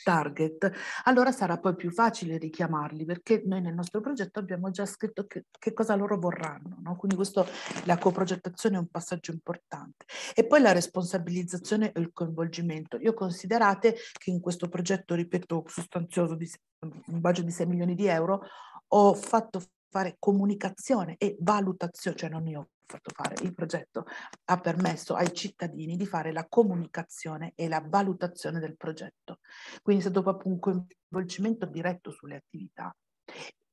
target, allora sarà poi più facile richiamarli perché noi nel nostro progetto abbiamo già scritto che, che cosa loro vorranno, no? quindi questo, la coprogettazione è un passaggio importante. E poi la responsabilizzazione e il coinvolgimento. Io considerate che in questo progetto, ripeto, sostanzioso di un budget di 6 milioni di euro, ho fatto fare comunicazione e valutazione, cioè non io fatto fare, il progetto ha permesso ai cittadini di fare la comunicazione e la valutazione del progetto. Quindi è stato proprio un coinvolgimento diretto sulle attività,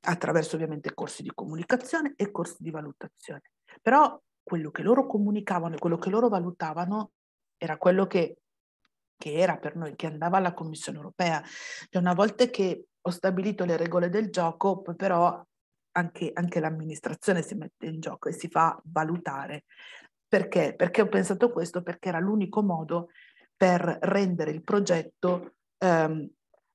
attraverso ovviamente corsi di comunicazione e corsi di valutazione. Però quello che loro comunicavano e quello che loro valutavano era quello che, che era per noi, che andava alla Commissione europea. Cioè una volta che ho stabilito le regole del gioco, poi però anche, anche l'amministrazione si mette in gioco e si fa valutare. Perché? Perché ho pensato questo? Perché era l'unico modo per rendere il progetto, ehm,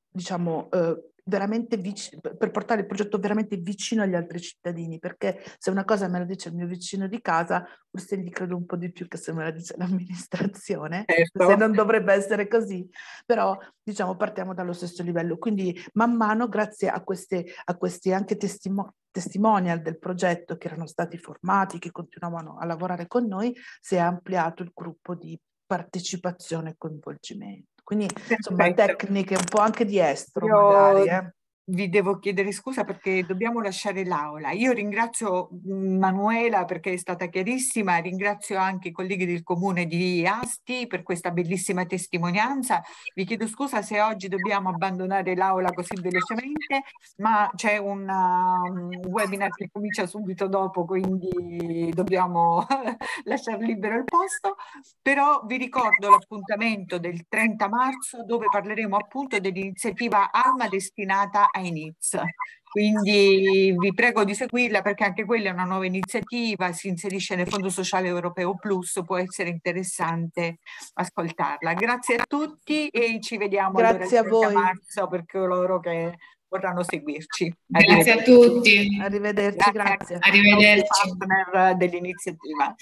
diciamo, eh, veramente vicino, per portare il progetto veramente vicino agli altri cittadini, perché se una cosa me la dice il mio vicino di casa, forse gli credo un po' di più che se me la dice l'amministrazione, certo. se non dovrebbe essere così, però diciamo partiamo dallo stesso livello. Quindi man mano, grazie a, queste, a questi anche testimoni, testimonial del progetto che erano stati formati, che continuavano a lavorare con noi, si è ampliato il gruppo di partecipazione e coinvolgimento. Quindi insomma tecniche un po' anche di estro Io... magari. Eh vi devo chiedere scusa perché dobbiamo lasciare l'aula. Io ringrazio mm, Manuela perché è stata chiarissima, ringrazio anche i colleghi del comune di Asti per questa bellissima testimonianza. Vi chiedo scusa se oggi dobbiamo abbandonare l'aula così velocemente, ma c'è un, um, webinar che comincia subito dopo, quindi dobbiamo lasciare libero il posto. Però vi ricordo l'appuntamento del 30 marzo dove parleremo appunto dell'iniziativa Alma destinata a NITS. Quindi vi prego di seguirla perché anche quella è una nuova iniziativa, si inserisce nel Fondo Sociale Europeo Plus, può essere interessante ascoltarla. Grazie a tutti e ci vediamo Grazie allora a voi. marzo per coloro che vorranno seguirci. Grazie a tutti. Arrivederci, grazie. grazie. Arrivederci. Partner dell'iniziativa.